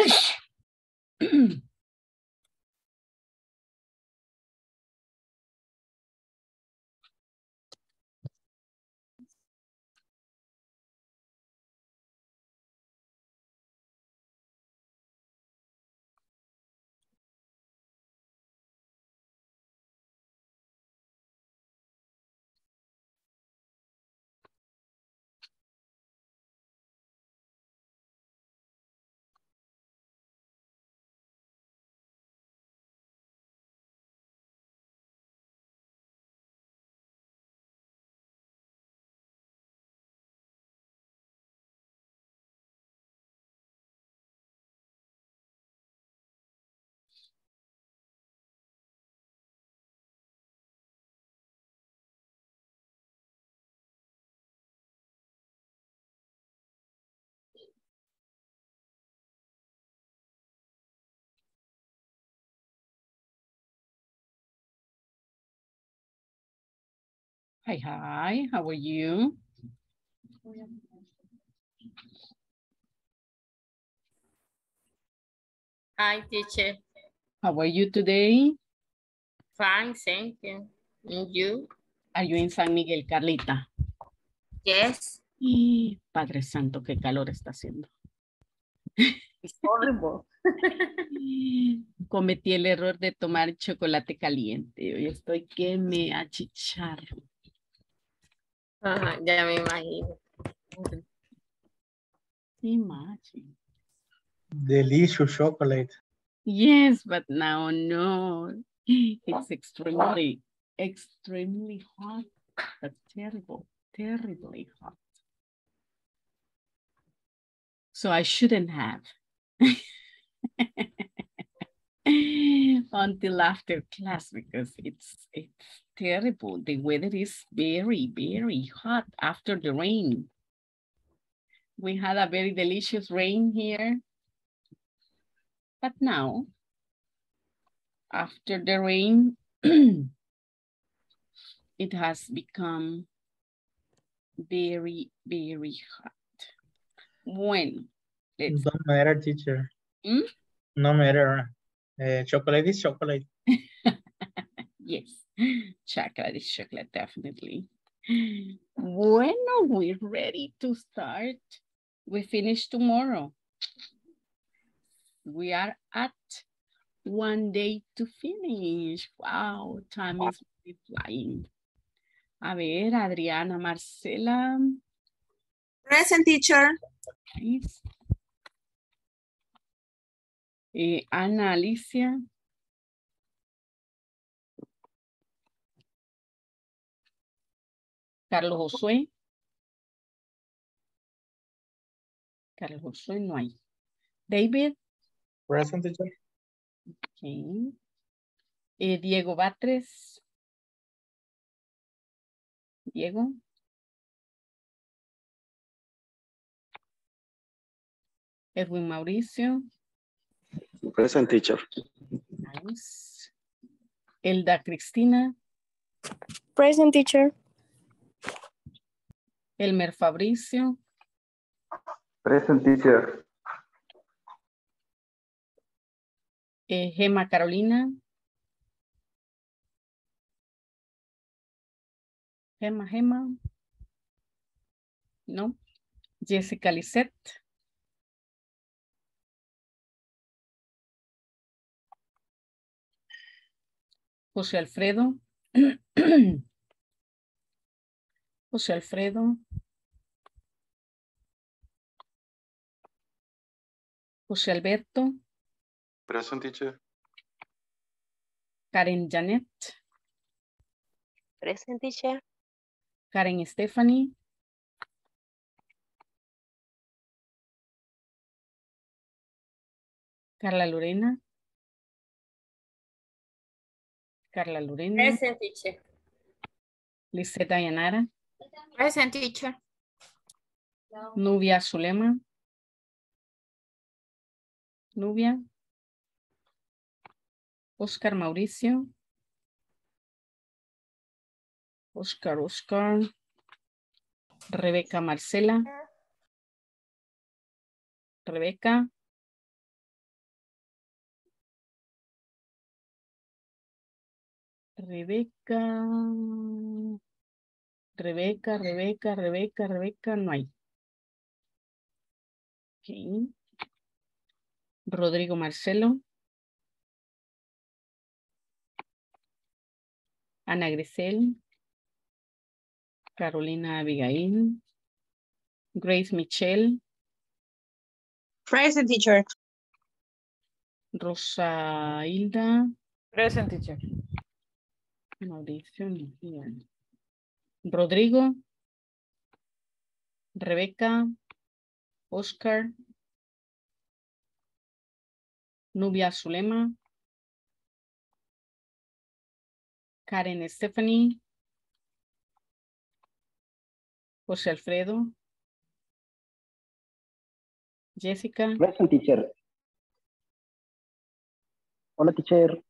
よし。Hi, hi, how are you? Hi, teacher. How are you today? Fine, thank you. And you? Are you in San Miguel, Carlita? Yes. Y Padre Santo, qué calor está haciendo. It's horrible. Cometí el error de tomar chocolate caliente. Hoy estoy que me achicharro. Ajá, ya me imagino. Imagine. Delicious chocolate. Yes, but now no. It's extremely, extremely hot. That's terrible, terribly hot. So I shouldn't have. Until after class because it's it's terrible. The weather is very, very hot after the rain. We had a very delicious rain here. But now, after the rain, it has become very, very hot. Bueno, let's, Don't matter, teacher. Hmm? No matter. Uh, chocolate is chocolate. yes, chocolate is chocolate, definitely. Bueno, we're ready to start. We finish tomorrow. We are at one day to finish. Wow, time is really flying. A ver, Adriana, Marcela. Present teacher. Nice. Eh, Ana, Alicia. Carlos Josué. Carlos Josué no hay. David. Present, teacher. Okay. Eh, Diego Batres. Diego. Edwin Mauricio. Present teacher. Nice. Elda Cristina. Present teacher. Elmer Fabricio. Present teacher. eh, Gema Carolina. Gema, Gema. No. Jessica Lisette. José Alfredo. José Alfredo. José Alberto. Present teacher. Karen Janet. Present teacher. Karen Stephanie. Carla Lorena. Carla Lorena. Present teacher. Lisette Dayanara. Present teacher. Nubia Zulema. Nubia. Oscar Mauricio. Oscar, Oscar. Rebeca Marcela. Rebeca. Rebeca. Rebeca, Rebeca, Rebeca, Rebeca, no hay. Ok. Rodrigo Marcelo. Ana Grisel. Carolina Abigail. Grace Michelle. Present teacher. Rosa Hilda. Present teacher. Mauricio. Rodrigo. Rebeca. Oscar. Nubia Zulema. Karen Stephanie. José Alfredo. Jessica. Present teacher. Hola teacher.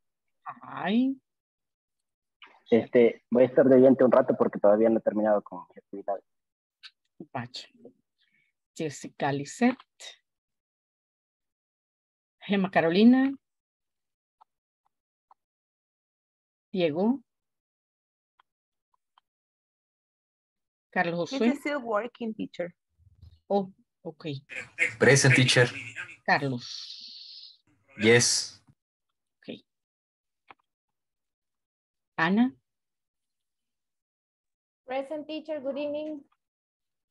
Ay, Este, voy a estar de oyente un rato porque todavía no he terminado con mi actividad. Pacha. Jessica Lisette. Gemma Carolina. Diego. Carlos Josué. still working teacher. Oh, ok. Present teacher. Carlos. Yes. Ana. Present teacher, good evening.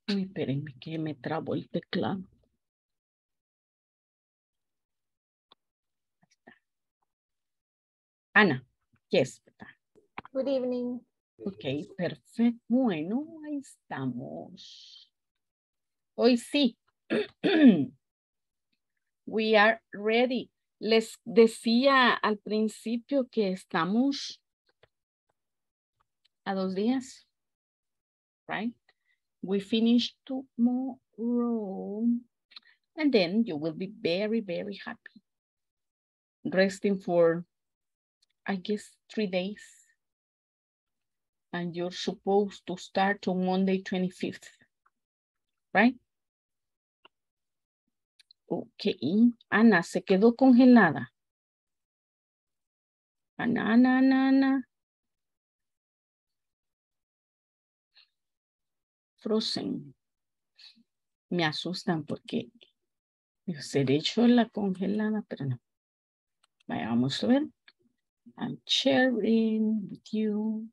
Uy, espérenme que me trabo el teclado. Ahí está. Ana. Yes. Good evening. Ok, perfecto. Bueno, ahí estamos. Hoy sí. We are ready. Les decía al principio que estamos a dos días. Right? We finish tomorrow. And then you will be very, very happy. Resting for, I guess, three days and you're supposed to start on Monday 25th, right? Ok, Ana se quedó congelada. Ana, Ana, Ana, Ana. Frozen. Me asustan porque yo se he hecho la congelada, pero no. Vaya, vamos a ver. I'm sharing with you.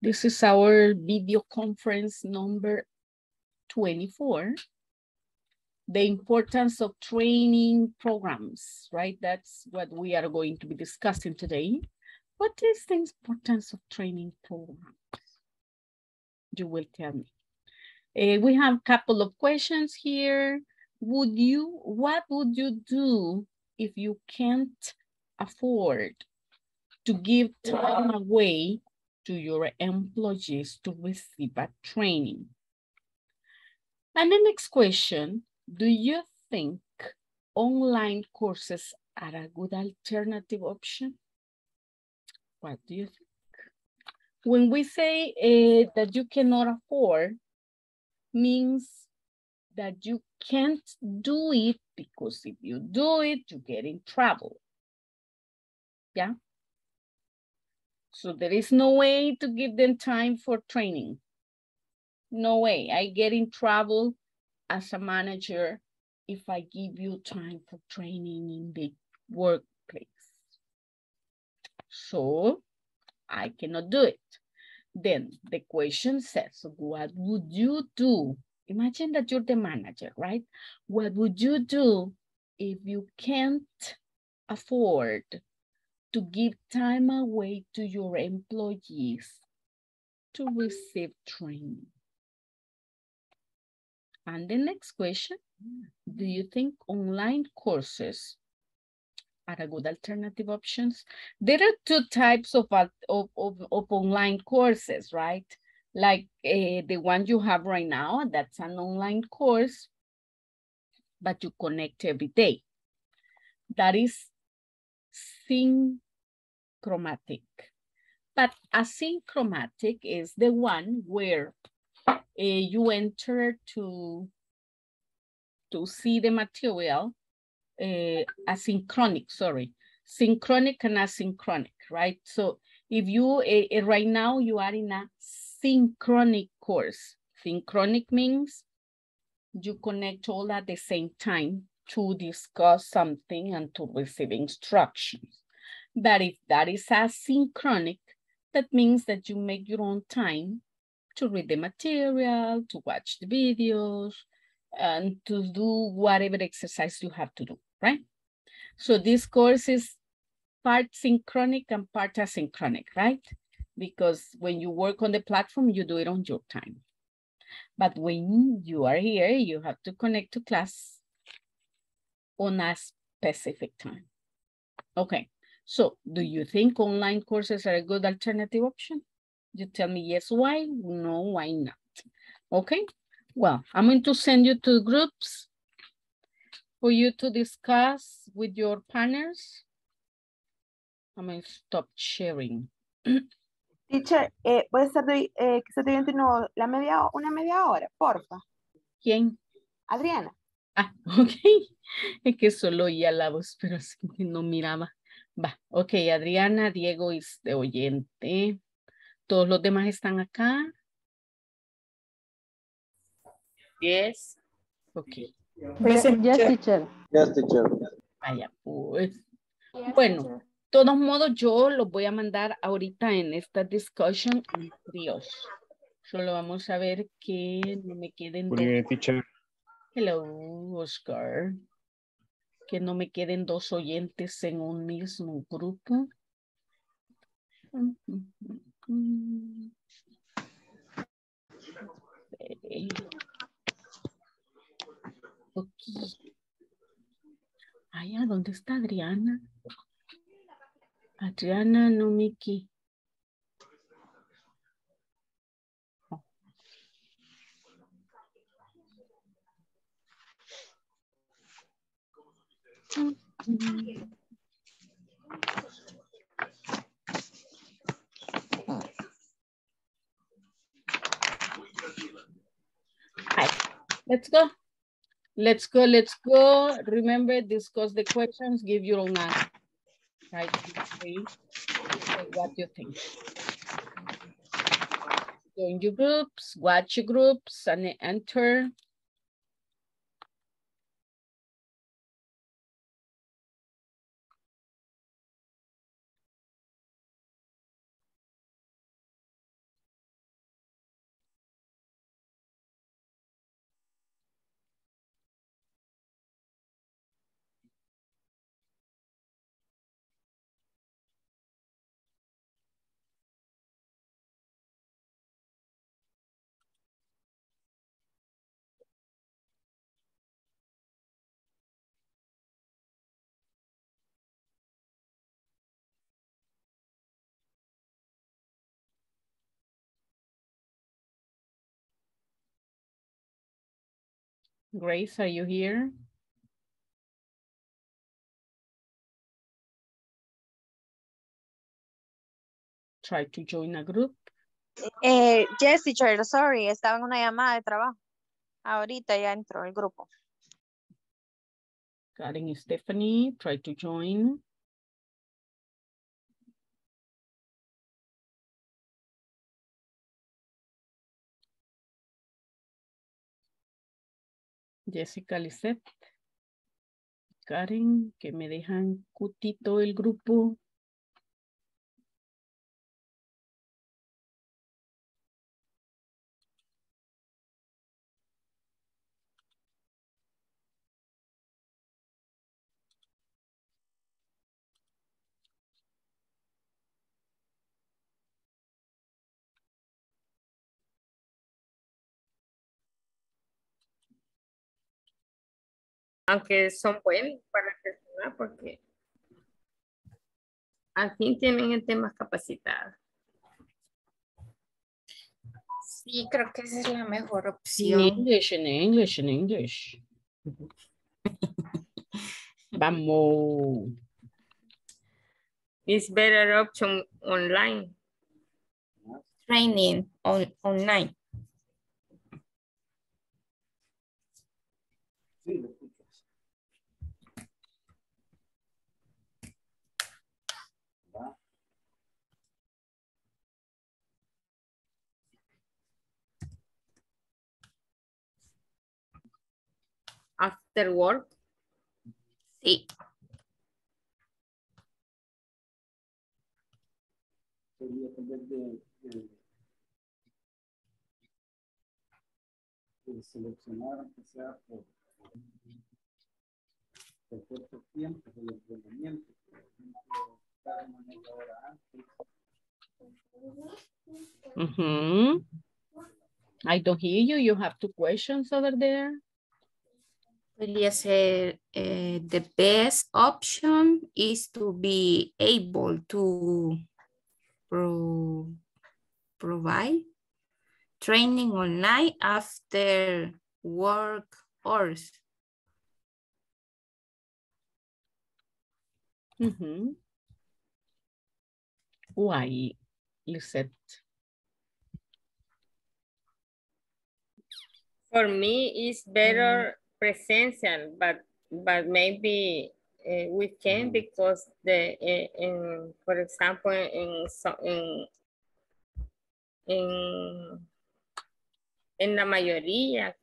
This is our video conference number 24. The importance of training programs, right? That's what we are going to be discussing today. What is the importance of training programs? You will tell me. Uh, we have a couple of questions here. Would you, what would you do if you can't afford to give time away to your employees to receive a training. And the next question, do you think online courses are a good alternative option? What do you think? When we say uh, that you cannot afford, means that you can't do it because if you do it, you get in trouble. Yeah? So there is no way to give them time for training. No way. I get in trouble as a manager if I give you time for training in the workplace. So I cannot do it. Then the question says, what would you do? Imagine that you're the manager, right? What would you do if you can't afford to give time away to your employees to receive training? And the next question, do you think online courses are a good alternative options? There are two types of, of, of, of online courses, right? Like uh, the one you have right now, that's an online course, but you connect every day. That is synchromatic. But asynchromtic is the one where uh, you enter to, to see the material uh, asynchronic, sorry. synchronic and asynchronic, right? So if you, uh, right now you are in a synchronic course. Synchronic means you connect all at the same time to discuss something and to receive instructions. But if that is asynchronic, that means that you make your own time to read the material, to watch the videos, and to do whatever exercise you have to do, right? So this course is part synchronic and part asynchronic, right? Because when you work on the platform, you do it on your time. But when you are here, you have to connect to class on a specific time. Okay, so do you think online courses are a good alternative option? You tell me yes, why? No, why not? Okay, well, I'm going to send you to groups for you to discuss with your partners. I'm going to stop sharing. Teacher, eh, puede ser de, eh, que se te no, la media, una media hora, porfa. ¿Quién? Adriana. Ah, ok. Es que solo oía la voz, pero sí que no miraba. Va, ok, Adriana, Diego es de oyente. ¿Todos los demás están acá? Yes. Ok. Present, yes, teacher. Yes, teacher. Vaya, pues. Yes, Bueno, de todos modos, yo los voy a mandar ahorita en esta discussion en tríos. Solo vamos a ver que no me queden Good evening, teacher. Hello, Oscar. Que no me queden dos oyentes en un mismo grupo. Eh, Ay, ¿a dónde está Adriana? Adriana, no Miki. Let's go. Let's go, let's go. Remember, discuss the questions, give your own answer. Right, see what you think. Join your groups, watch your groups, and enter. Grace, are you here? Try to join a group. Eh, yes, teacher, sorry, estaba en una llamada de trabajo. Ahorita ya entró el grupo. Karen Stephanie, try to join. Jessica Lisette. Karen, que me dejan cutito el grupo. Aunque son buenos para personas porque al fin tienen gente más capacitada. Sí, creo que esa es la mejor opción. English, in English, in English. Vamos. It's better option online. Training on, online. After work. Sí. seleccionar aunque sea por, por corto tiempo de entrenamiento. Por ejemplo, cada media hora antes. Mhm. I don't hear you. You have two questions over there. Podría ser eh, the best option is to be able to pro- provide training online after work hours. Mm -hmm. Why, Lisette? For me, it's better presential, but but maybe uh, we can because the uh, in for example in so in en en la mayoría,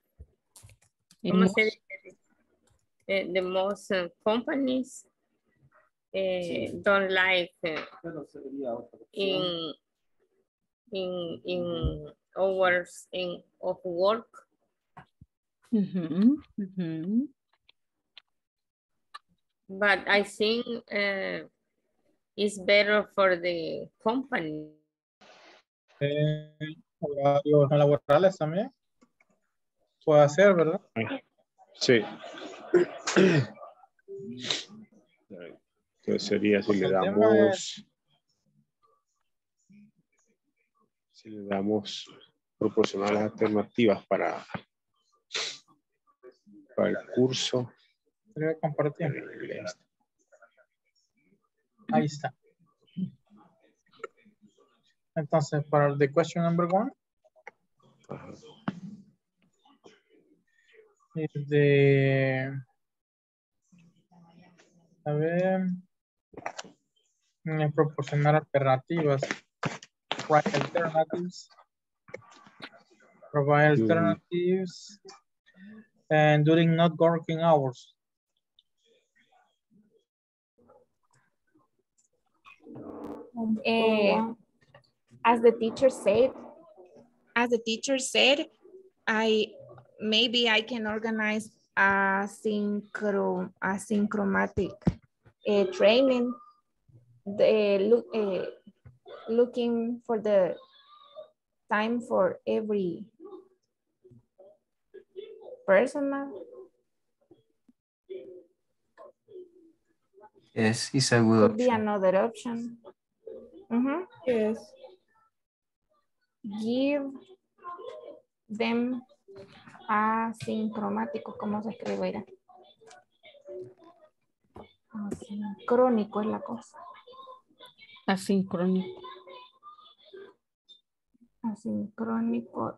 In ¿cómo most- se dice? Eh, the most uh, companies eh, don't like uh, Pero sería otra opción. in in in hours in of work. Mhm, mhm. But I think uh, it's better for the company. Eh, horarios laborales también. Puede hacer, ¿verdad? Sí. Entonces sería si le damos, si le damos proporcionar las alternativas para, para el curso Voy compartir. Ahí está. Entonces, para el de question number one, Ajá. el de... A ver... mm, Proporcionar alternativas. Provide alternatives. Provide Mm. And during not working hours. Eh, as the teacher said, as the teacher said, I maybe I can organize a synchro asynchromatic uh, training. The look uh, looking for the time for every person. Yes, it's a good Could be option. another option. Mhm. Yes. Give them asincromático, ¿cómo se escribe? Asincrónico es la cosa. Asíncrónico. Asincrónico.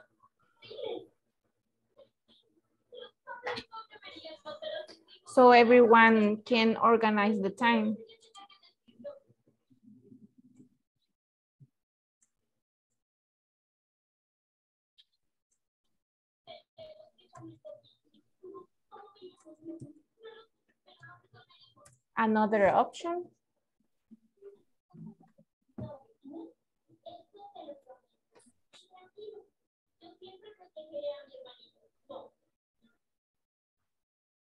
So everyone can organize the time. Another option.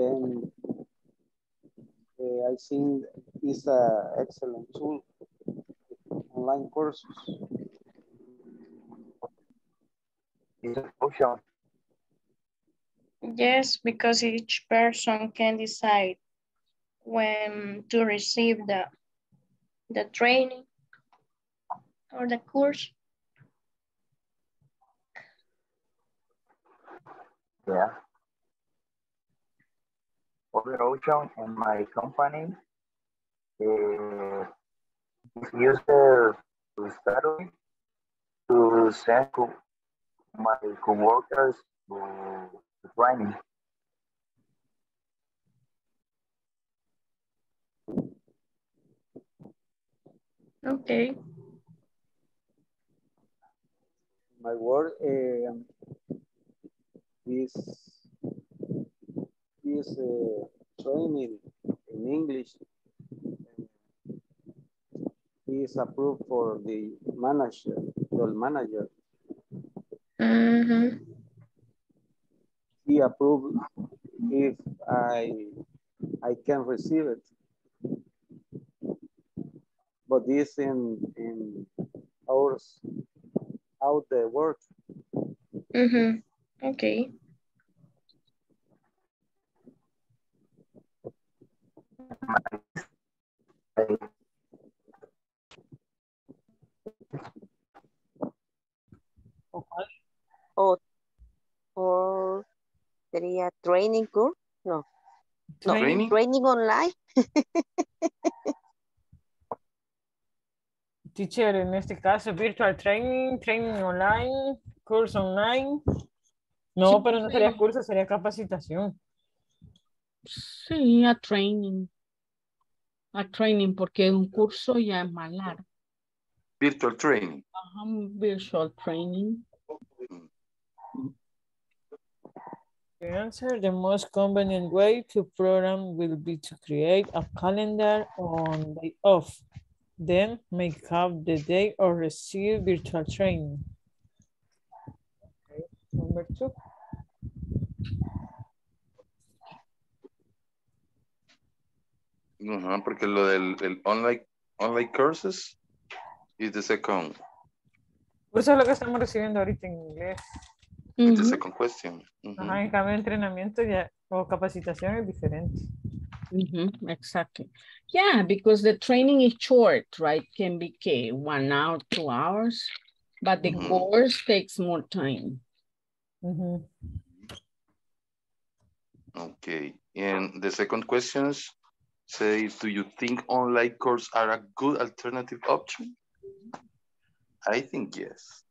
Then uh, I think it's an excellent tool. Online courses. Yes, because each person can decide when to receive the, the training or the course. Yeah. Over Ocean in my company uh, is used to study to send to my coworkers to, to training. Okay. My work um, is is uh, training in English is approved for the manager, the manager. Mm-hmm. He approved if I I can receive it. But this in in hours out the work. Mm-hmm. Okay. O, o sería training course, no. No, Training. training online. Teacher, en este caso, virtual training, training online, curso online. No, Sí, pero no sería curso, sería capacitación. Sí, a training. A training, porque un curso ya es más largo. Virtual training. Ajá, virtual training. To answer, the most convenient way to program will be to create a calendar on day off. Then make up the day or receive virtual training. Okay, Number two. Ajá, porque lo del el online, online courses is the second, Eso es lo que estamos recibiendo ahorita en inglés. is the second question. Ujú. Ajá, en cambio entrenamiento ya, o capacitación es diferente. Exactly. Yeah, because the training is short, right? Can be okay, one hour, two hours, but the course takes more time. Okay, and the second questions say, do you think online courses are a good alternative option? I think yes.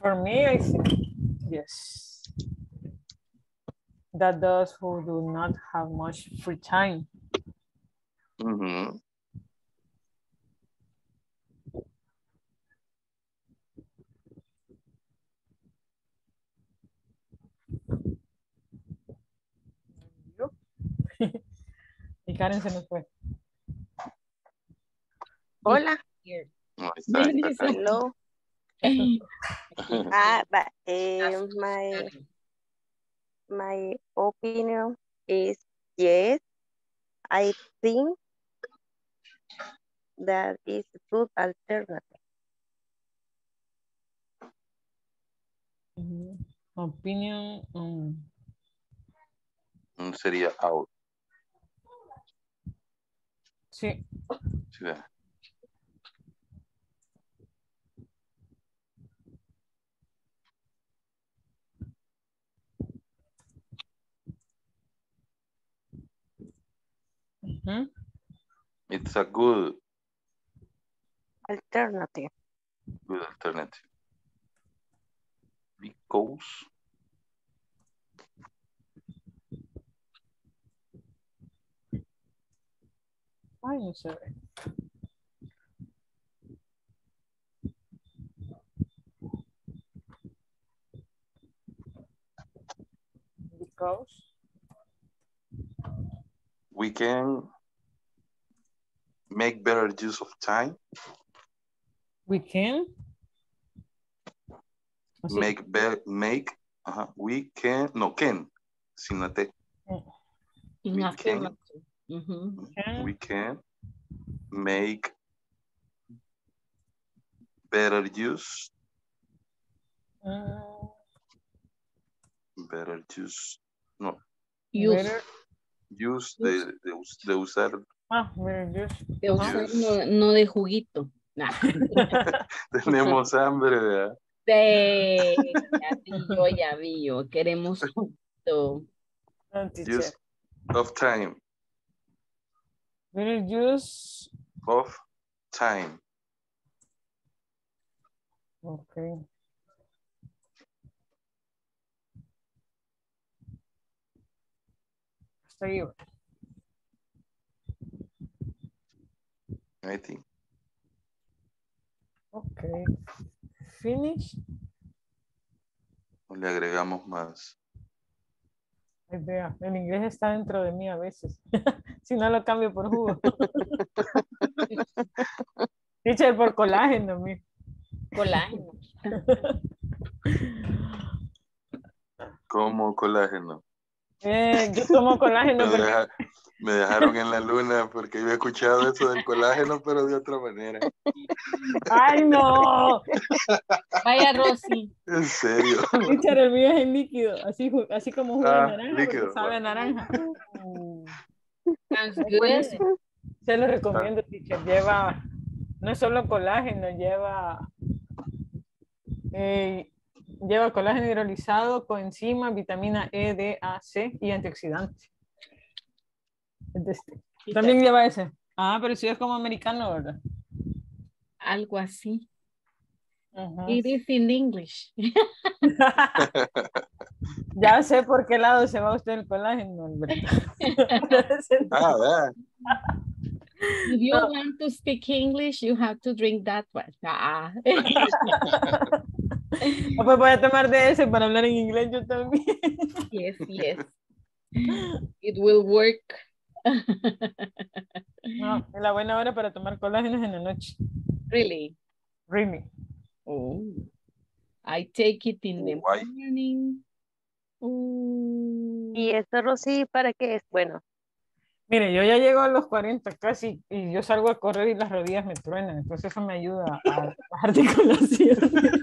For me, I think yes. That those who do not have much free time. Mhm. Y Karen se nos fue. Hola. No. Hello. Ah, but eh, my my opinion is yes. I think that is a good alternative. Opinion. Mm, Sería out. Sí. Sí, ¿verdad? Ujú. It's a good, Alternative. good alternative. Because Ay, no se ve. Because. we can make better use of time, We can. Así. make better make, ajá, we can, no, can, sin la T. In Mhm. We can make better use, Mm, better use, no, Use. better- use de, de, de usar, ah, better use. De usar, Use. no, no de juguito. Nah. tenemos hambre, ¿verdad? De, ya vi yo, ya vi yo. Queremos juguito. Ah. Use of time, Better use. of time. Okay. Hasta ahí. I think. Okay. Finish. Le agregamos más. Vea, el inglés está dentro de mí a veces. si no lo cambio por jugo. Teacher, por colágeno, mi. Colágeno. Como colágeno. Eh, yo tomo colágeno Me, porque deja- me dejaron en la luna porque yo he escuchado eso del colágeno, pero de otra manera. ¡Ay, no! Vaya, Rosy. En serio. Teacher, el mío es en líquido, así, así como jugo Ah, de naranja, líquido, porque sabe a naranja. Se lo recomiendo, teacher. Lleva, no es solo colágeno, lleva, eh, lleva colágeno hidrolizado, coenzima, vitamina E, D, A, C y antioxidante. También lleva ese. Ah, pero si es como americano, ¿verdad? Algo así. Ajá. It is in English. Ya sé por qué lado se va usted el colágeno, ¿verdad? Ah, ¿verdad? If you want to speak English, you have to drink that one. Ah. Ah, pues voy a tomar de ese para hablar en inglés yo también. yes, yes. It will work. No, la buena hora para tomar colágeno es en la noche. Really? Really. Oh. I take it in the Why? morning. Oh. ¿Y esto, Rosy, para qué es? Bueno, Mire, yo ya llego a los 40 casi y yo salgo a correr y las rodillas me truenan, entonces eso me ayuda a las articulaciones.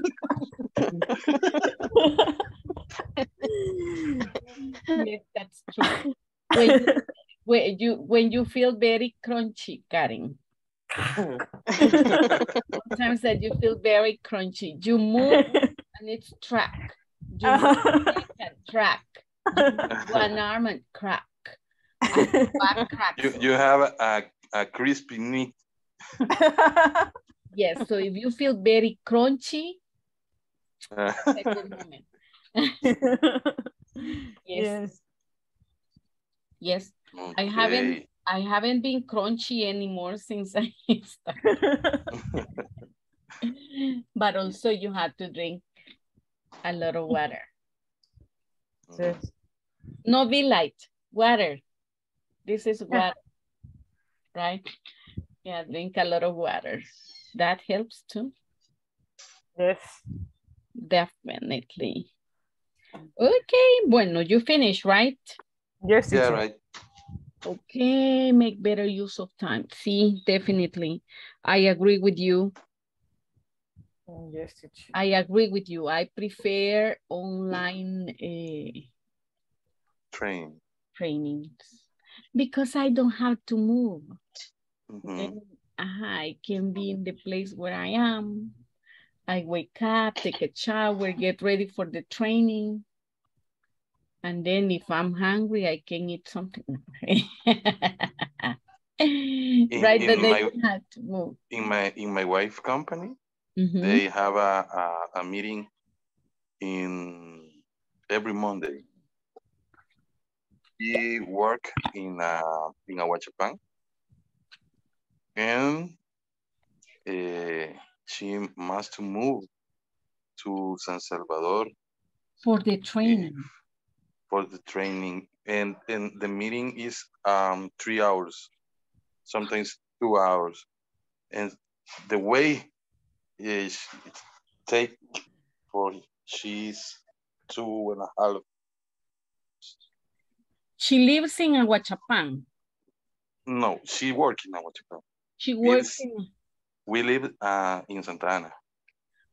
Yes, that's true. You, when you when you feel very crunchy, Karen. Sometimes that you feel very crunchy. You move and it's track. You move and track. You move one arm and crack. And crack. You, you have a, a crispy knee. Yes, so if you feel very crunchy, take moment. Yes, Yes. yes. I haven't I haven't been crunchy anymore since I started. but also you have to drink a lot of water. Yes. No be light, water. This is water, right? Yeah, drink a lot of water. That helps too, Yes. definitely. Okay, bueno, you finish, right? Yes, Yeah, teacher. right. Okay, make better use of time. See, definitely. I agree with you. Mm, Yes, teacher. I agree with you. I prefer online uh, Train. trainings because I don't have to move. And, uh, I can be in the place where I am. I wake up, take a shower, get ready for the training. And then if I'm hungry, I can eat something. right, but in then my- you have to move. In my in my wife company, Mhm. they have a, a, a meeting in every Monday. He work in a in Ahuachapán and eh, she must move to San Salvador For the training. For the training and and the meeting is um three hours sometimes two hours and the way is take for she's two and a half She lives in Ahuachapán. no she work in Ahuachapán She works in, We live uh, in Santa Ana.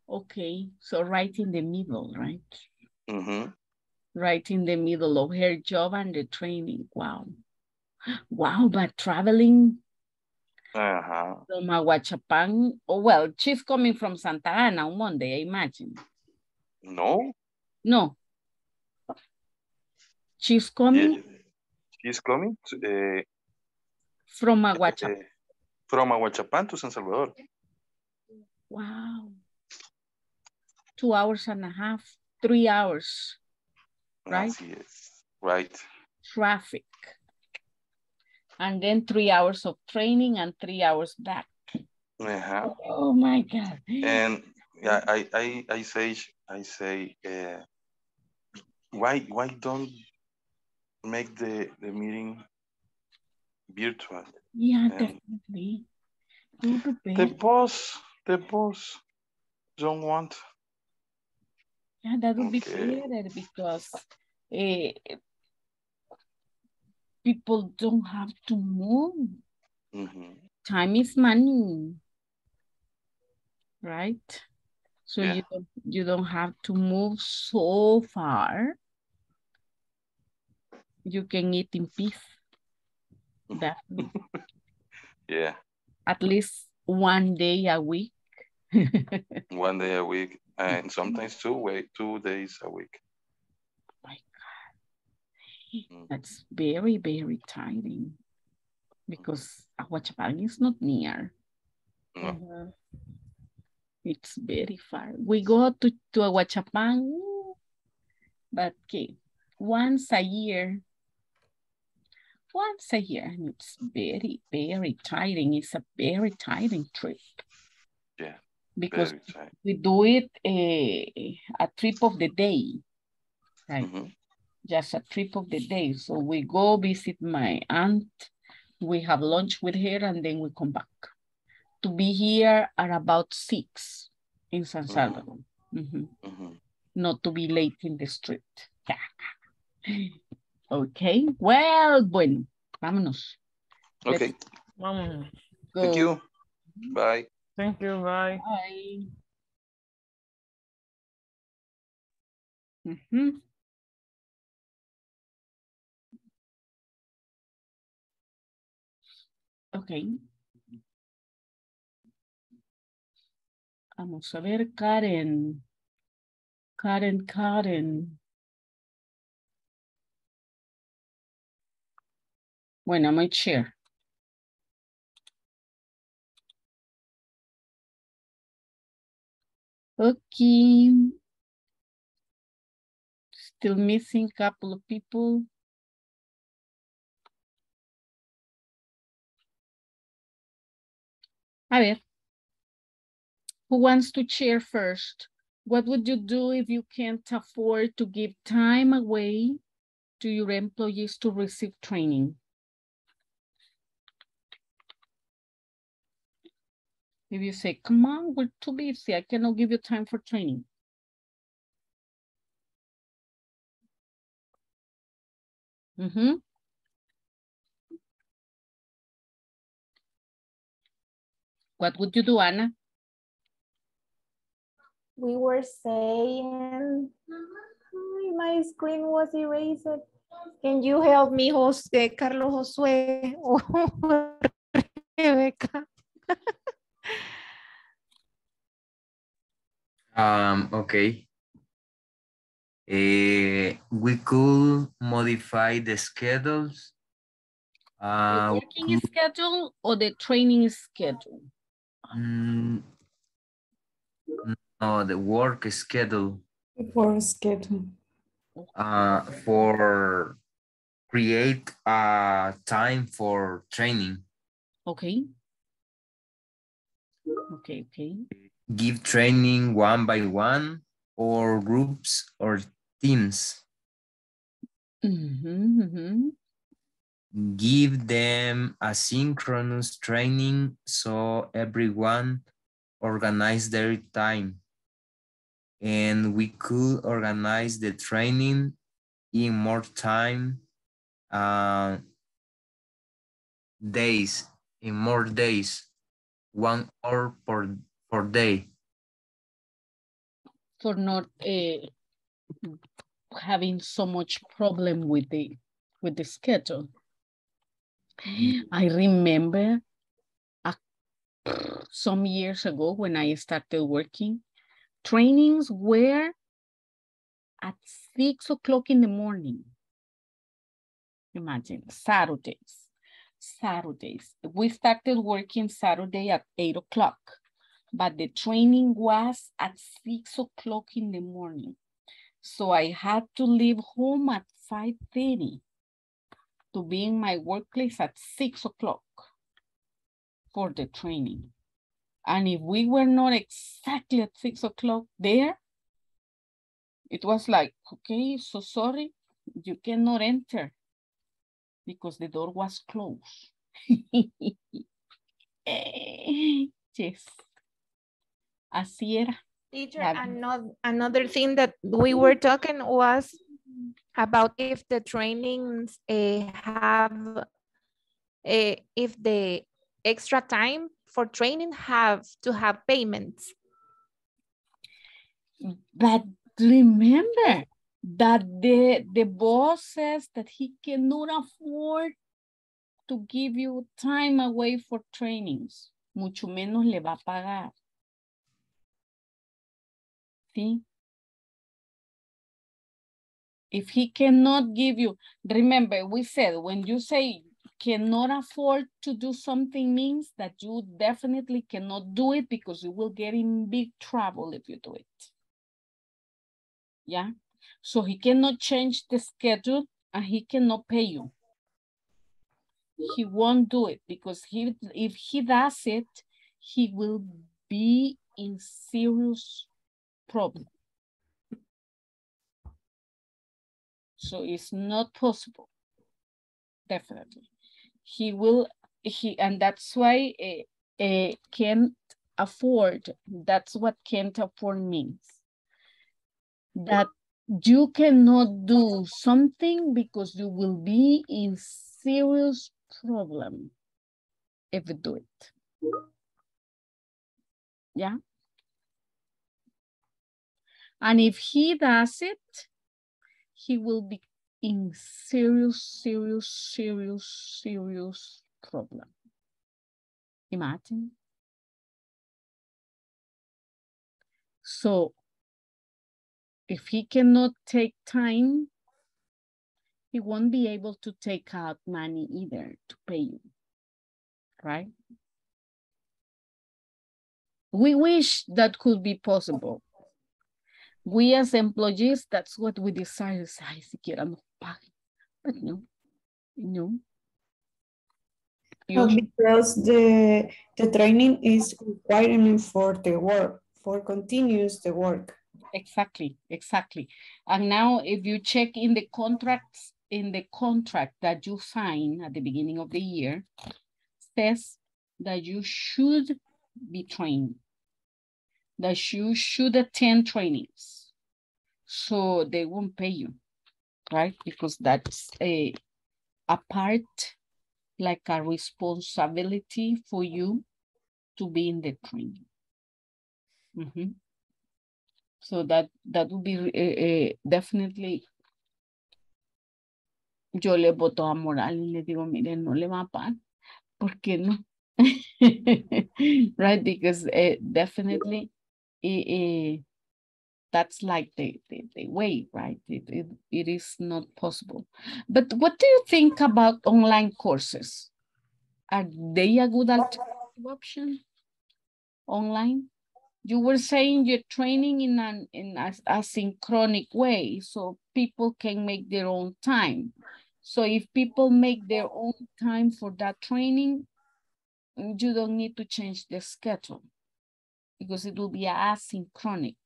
okay, so right in the middle, right? Mhm. Right in the middle of her job and the training. Wow. Wow, but traveling Uh-huh. from Ahuachapán, oh, well, she's coming from Santa Ana on Monday, I imagine. No, No. She's coming she's coming to, uh, from Ahuachapán. uh, from Ahuachapán to San Salvador. Wow. Two hours and a half, three hours, right? Así es. Right. Traffic. And then three hours of training and three hours back. Uh-huh. Oh my God. And yeah, I, I, I say, I say, uh, why, why don't make the, the meeting virtual? Yeah, And definitely. The boss, the boss don't want. Yeah, that would be better because eh, people don't have to move. Mhm. Time is money, right? So Yeah. you don't you don't have to move so far. You can eat in peace. Definitely. Yeah, At least one day a week. one day a week, and sometimes two way, two days a week. My God, that's very, very tiring because Ahuachapán is not near. No. Mhm. It's very far. We go to, to Ahuachapán, but okay, once a year. Once a year, and it's very, very tiring. It's a very tiring trip Yeah, because we do it a, a trip of the day, right? Mhm. Just a trip of the day. So we go visit my aunt, we have lunch with her, and then we come back to be here at about six in San Salvador. Mhm. Mhm. Not to be late in the street. Okay, well, bueno, vámonos. Okay, Vámonos. thank you. Bye. Thank you, bye. Bye. Mhm. Okay. Vamos a ver, Karen. Karen, Karen. Bueno, my share. Okay. Still missing a couple of people. A ver. Who wants to share first? What would you do if you can't afford to give time away to your employees to receive training? If you say, come on, we're too busy, I cannot give you time for training. Mm-hmm. What would you do, Anna? We were saying, my screen was erased. Can you help me, Jose, Carlos Josue or Rebecca? Um, okay. Eh, we could modify the schedules. Uh, we working could- schedule or the training schedule? mm, no, the work schedule For schedule. uh, for create a time for training. Okay. Okay, okay. Give training one by one or groups or teams. Mm-hmm, mm-hmm. give them asynchronous training so everyone organize their time. And we could organize the training in more time uh, days, in more days. one hour per, per day. For not uh, having so much problem with the with the schedule. I remember uh, some years ago when I started working, trainings were at six o'clock in the morning. Imagine Saturdays, Saturdays. We started working Saturday at eight o'clock, but the training was at six o'clock in the morning. So I had to leave home at 5.30 to be in my workplace at six o'clock for the training. And if we were not exactly at six o'clock there, it was like, okay, so sorry, you cannot enter because the door was closed. Eh, yes. Así era. Teacher, another, another thing that we were talking was about if the trainings uh, have, uh, if the extra time for training have to have payments. But remember that the, the boss says that he cannot afford to give you time away for trainings. Mucho menos le va a pagar. ¿Sí? If he cannot give you, remember we said when you say cannot afford to do something means that you definitely cannot do it because you will get in big trouble if you do it. Yeah, so he cannot change the schedule and he cannot pay you. He won't do it because he, if he does it, he will be in serious problem. So it's not possible, definitely. He will, he, and that's why uh, can't afford, that's what can't afford means. That you cannot do something because you will be in serious problem if you do it. Yeah. And if he does it, he will be in serious, serious, serious, serious problem. Imagine. So if he cannot take time, he won't be able to take out money either to pay you, right? We wish that could be possible. We as employees, that's what we desire. Ay, siquiera nos paguen. But no, no. No, because the, the training is requirement for the work, for continuous the work. Exactly, exactly. And now if you check in the contracts, in the contract that you sign at the beginning of the year, says that you should be trained, that you should attend trainings. So they won't pay you, right? Because that's a, a part, like a responsibility for you to be in the training. Mm -hmm. So that that would be uh, uh, definitely. Yo le voto a moral y le digo, miren, no le va a pagar. ¿Por qué no? right, because uh, definitely that's like the, the, the way, right? It, it, it is not possible. But what do you think about online courses? Are they a good alternative option online? you were saying you're training in an in a asynchronic way so people can make their own time so if people make their own time for that training you don't need to change the schedule because it will be asynchronic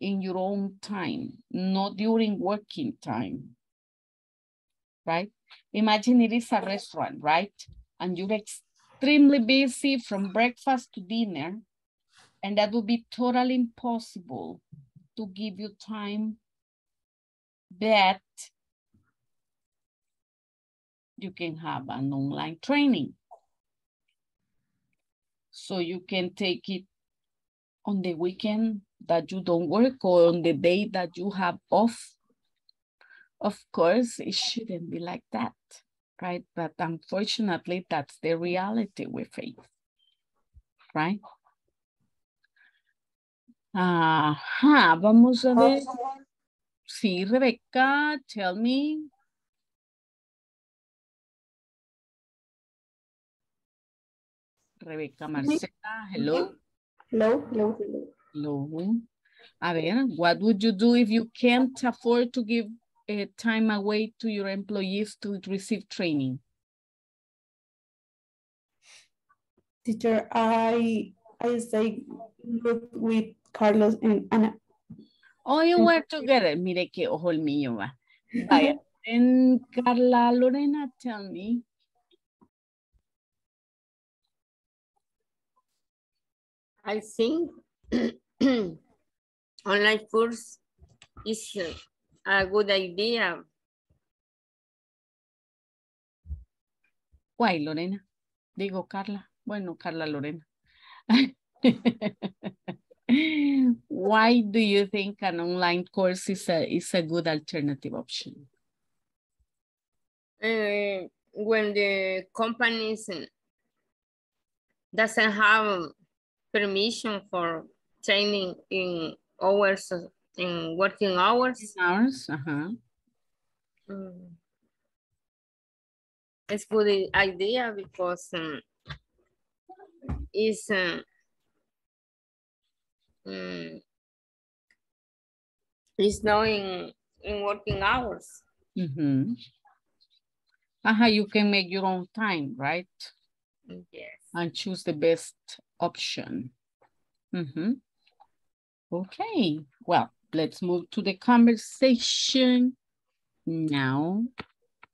in your own time not during working time right imagine it is a restaurant right and you're extremely busy from breakfast to dinner and that would be totally impossible to give you time that you can have an online training. So you can take it on the weekend that you don't work or on the day that you have off. Of course, it shouldn't be like that, right? But unfortunately, that's the reality we face, right? Ajá, vamos a ver. Sí, Rebecca, tell me. Rebecca Marcela, hello. Hello, hello, hello. Hello. A ver, what would you do if you can't afford to give uh, time away to your employees to receive training? Teacher, I I stay group with Carlos and Ana. Oh, you were together. Mire que ojo el mío va. Vaya. And Carla Lorena, tell me. I think online course is a good idea. Why, Lorena? Digo, Carla. Bueno, Carla Lorena. Why do you think an online course is a, is a good alternative option? Uh, when the companies doesn't have permission for training in hours, in working hours. Hours, uh-huh. Mm. It's good idea because um, it's um, mm, it's not in, in working hours. Mm-hmm. Uh-huh, you can make your own time, right? Yes. And choose the best option. Mm-hmm. Okay, well, let's move to the conversation now.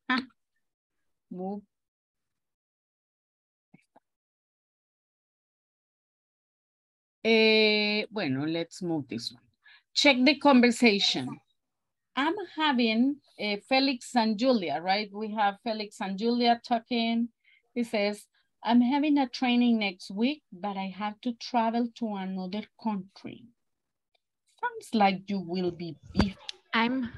Ah, move. Eh, bueno, let's move this one. Check the conversation. I'm having uh, Felix and Julia, right? We have Felix and Julia talking. He says, I'm having a training next week, but I have to travel to another country. Sounds like you will be busy. I'm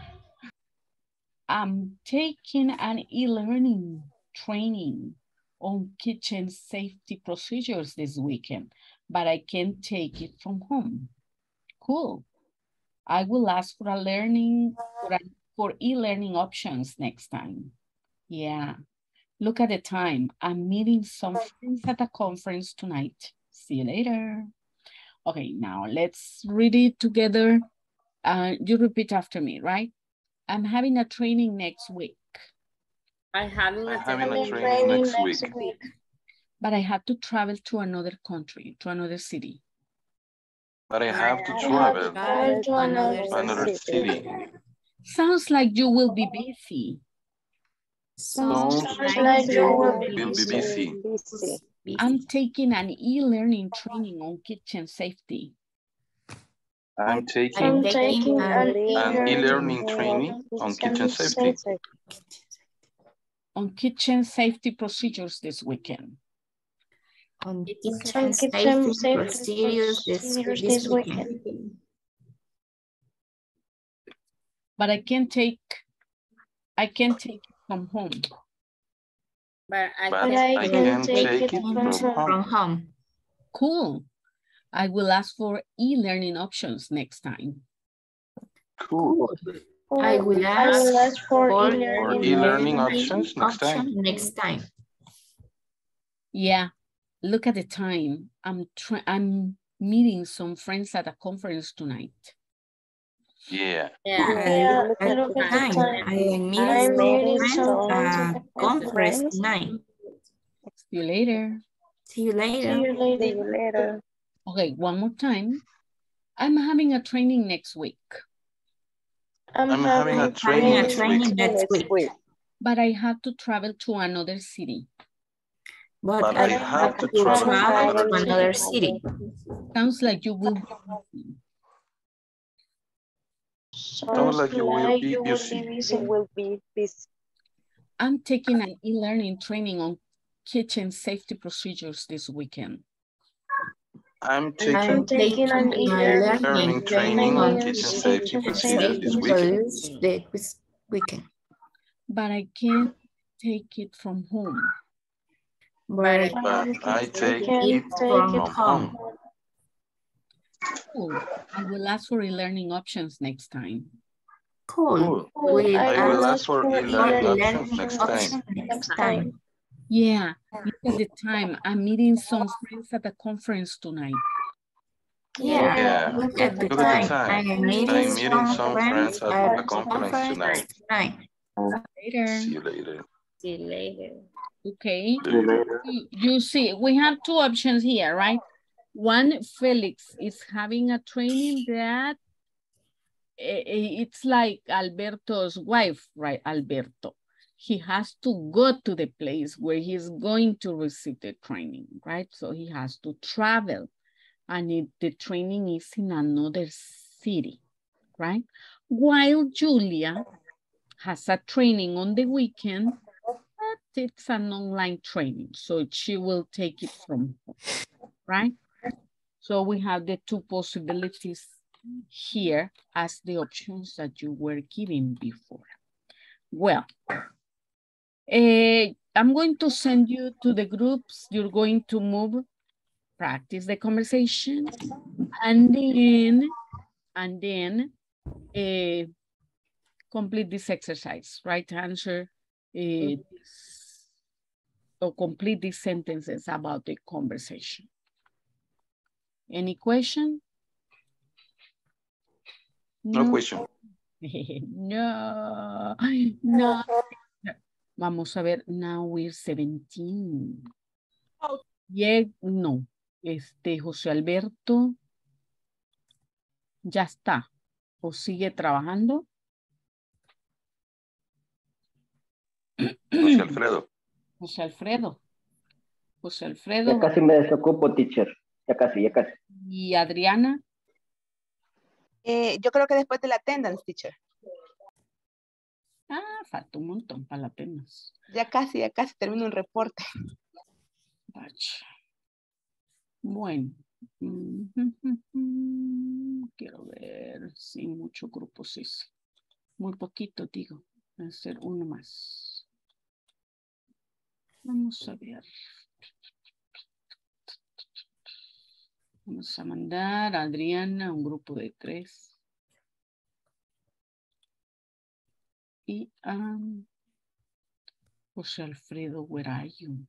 I'm taking an e-learning training on kitchen safety procedures this weekend, but I can take it from home. Cool. I will ask for a learning, for, a, for e-learning options next time. Yeah, look at the time. I'm meeting some friends at a conference tonight. See you later. Okay, now let's read it together. Uh, you repeat after me, right? I'm having a training next week. I'm having a, I'm having a training training next week. But I have to travel to another country, to another city. But I have to travel Travel to another to another city. Sounds like you will be busy. Sounds will will be busy. I'm taking an e-learning training on kitchen safety. I'm taking I'm taking an an e-learning training on kitchen safety. On kitchen safety procedures this weekend. On kitchen kitchen safety safety procedures this, this this weekend. weekend. But I can take, I can take it from home. But I But But can, I I can can take take it it from from home. Home. home. Cool. I will ask for e-learning options next time. Cool. I will I will ask ask for for For e-learning. e-learning options next time. next time. Yeah, look at the time. I'm I'm meeting some friends at a conference tonight. Yeah. yeah. Yeah, Look at at time. time. I am I'm meeting meeting friends some conference tonight. See you later. See you later. See you later. Okay, one more time. I'm having a training next week, I'm, I'm having a Having training a next training week, next week. but I have to travel to another city. But, but I I have to to travel to travel another to city. another city. Sounds like you will be busy. Sounds like you will be busy. will be busy. I'm taking an e-learning training on kitchen safety procedures this weekend. I'm I'm taking taking an e-learning learning training on kitchen safety procedures this weekend. the weekend. But I can't take it from home. But But I take can it take from it home. Cool. I will ask for e-learning options next time. cool. Cool. We I will ask ask for for e-learning e-learning options next time. next time. Yeah, look at the time. I'm meeting some friends at the conference tonight. Yeah, Yeah. look at the Look at the time. time. I'm meeting I'm meeting some some friends friends at at the conference tonight. tonight. Later. See you later. See you later. Okay. Later. You see, we have two options here, right? One, Felix is having a training that eh, eh, it's like Alberto's wife, right? Alberto. He has to go to the place where he's going to receive the training, right? So he has to travel and it, the training is in another city, right? While Julia has a training on the weekend, but it's an online training, so she will take it from home, right? So we have the two possibilities here as the options that you were given before. Well, eh, I'm going to send you to the groups. You're going to move, practice the conversation, and then, and then eh, complete this exercise, right? Answer eh, this- or complete these sentences about the conversation. Any question? No question. No, no. Vamos a ver, now we're 17. Yeah, no. Este, José Alberto, ya está. ¿O sigue trabajando? José Alfredo. José Alfredo. José Ya Alfredo. casi me desocupo, teacher. Ya casi, ya casi. ¿Y Adriana? Eh, yo creo que después de la attendance, teacher. Ah, falta un montón para la apenas. Ya casi, ya casi termino un reporte. Bueno. Mm, Quiero ver si mucho grupo sí. Muy poquito, digo. Va a ser uno más. Vamos a ver. Vamos a mandar a Adriana un grupo de tres. Y a José Alfredo, where are you?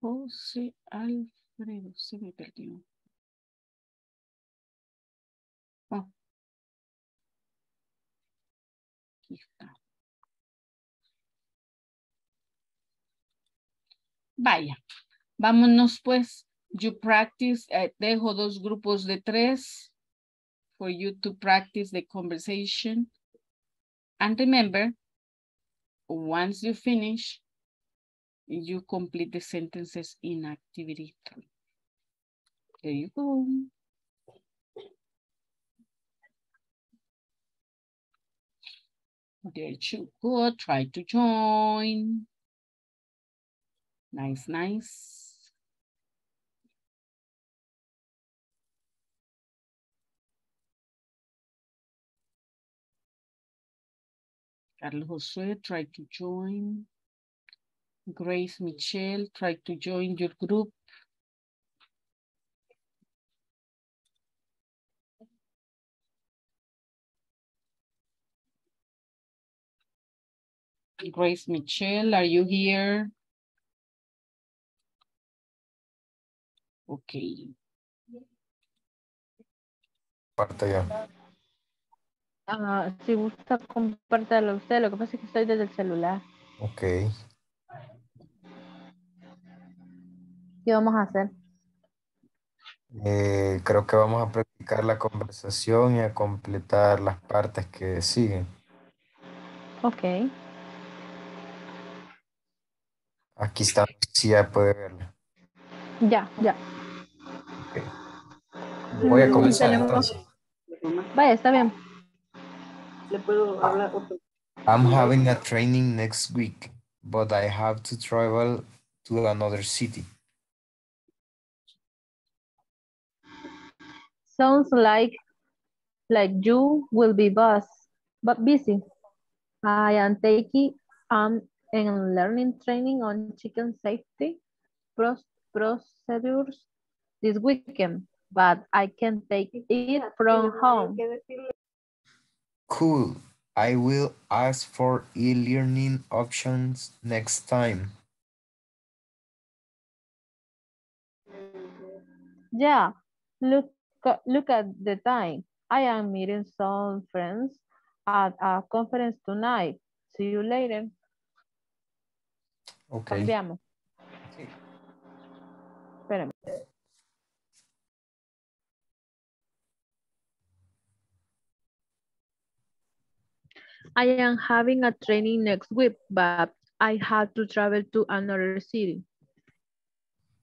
José Alfredo, se me perdió. Oh. Vaya, vámonos pues. You practice, eh, dejo dos grupos de tres for you to practice the conversation. And remember, once you finish, you complete the sentences in activity three. There you go. There you go. Try to join. Nice, nice. Carlos Josue, try to join. Grace Michelle, try to join your group. Grace Michelle, are you here? Okay. Parte ya. Ah, si gusta, compártalo usted. Lo que pasa es que estoy desde el celular. Ok. ¿Qué vamos a hacer? Eh, creo que vamos a practicar la conversación y a completar las partes que siguen. Ok. Aquí está, si ya puede verla. Ya, ya. Voy a comenzar. Vaya, está bien. I'm having a training next week, but I have to travel to another city. Sounds like like you will be bus, but busy. I am taking um and learning training on chicken safety pros- procedures this weekend, but I can take it from home. Cool. I will ask for e-learning options next time. Yeah, look, look at the time. I am meeting some friends at a conference tonight. See you later. Okay. Cambiamos. I am having a training next week, but I had to travel to another city.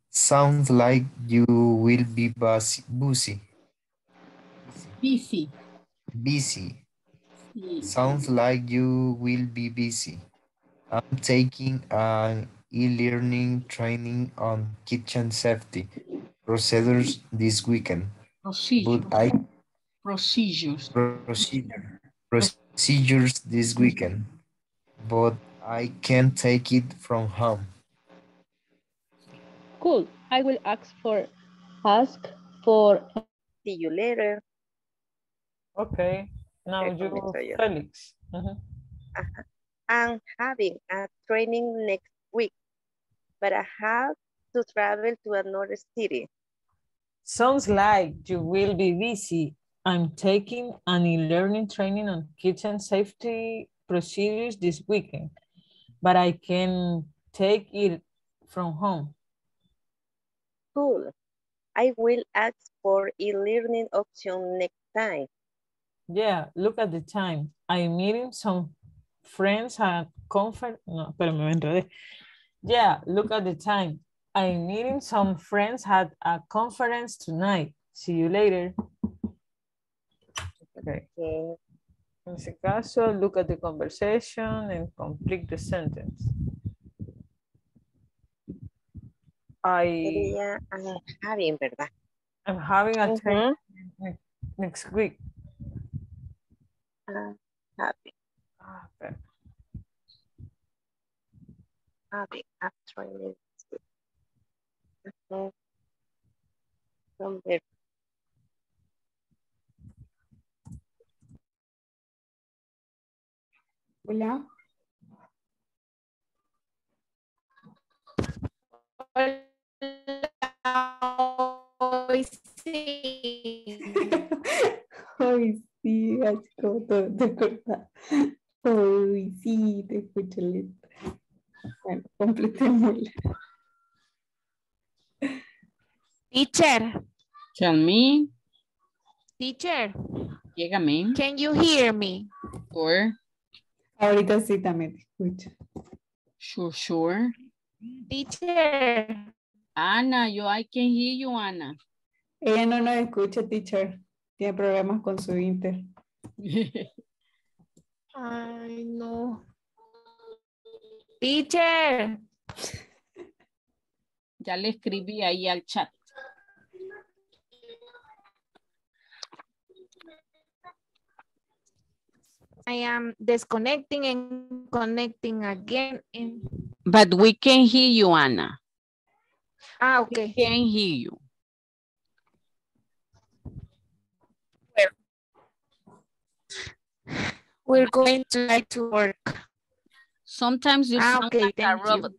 Sounds like you will be bus- busy. Busy. Busy. Sí. Sounds like you will be busy. I'm taking an e-learning training on kitchen safety procedures this weekend. Procedure. But I Procedures. procedure procedures this weekend, but I can't take it from home. Cool. I will ask for ask for See you later. Okay. Now you, comienzo yo. Felix. Mhm. Ajá. I'm having a training next week, but I have to travel to another city. Sounds like you will be busy. I'm taking an e-learning training on kitchen safety procedures this weekend, but I can take it from home. Cool. I will ask for e-learning option next time. Yeah, look at the time. I'm meeting some friends at conference. No, pero me enredé. Yeah, look at the time. I'm meeting some friends at a conference tonight. See you later. Okay. Okay. En ese caso, look at the conversation and complete the sentence. I Sería I'm having, ¿verdad? I'm having a Ujú. training ne- next week. I'm having, Ah, espera. having a training next week. Ujú. Number Hola. Hoy sí. Ay, sí, así como todo te corta. Ay, sí, te escucho lento. Bueno, completémosla. Teacher, Tell me. teacher, Llégame. can you hear me? Sure. Ahorita sí también te escucho. Sure, sure. Teacher, Ana, yo, I can hear you, Ana. Ella no nos escucha, teacher. Tiene problemas con su inter. ay no. Teacher, ya le escribí ahí al chat. I am disconnecting and connecting again. And, But we can hear you, Anna. ah, We okay. can hear you. We're going to try to work. Sometimes you Ah, sound okay, like a thank you. robot.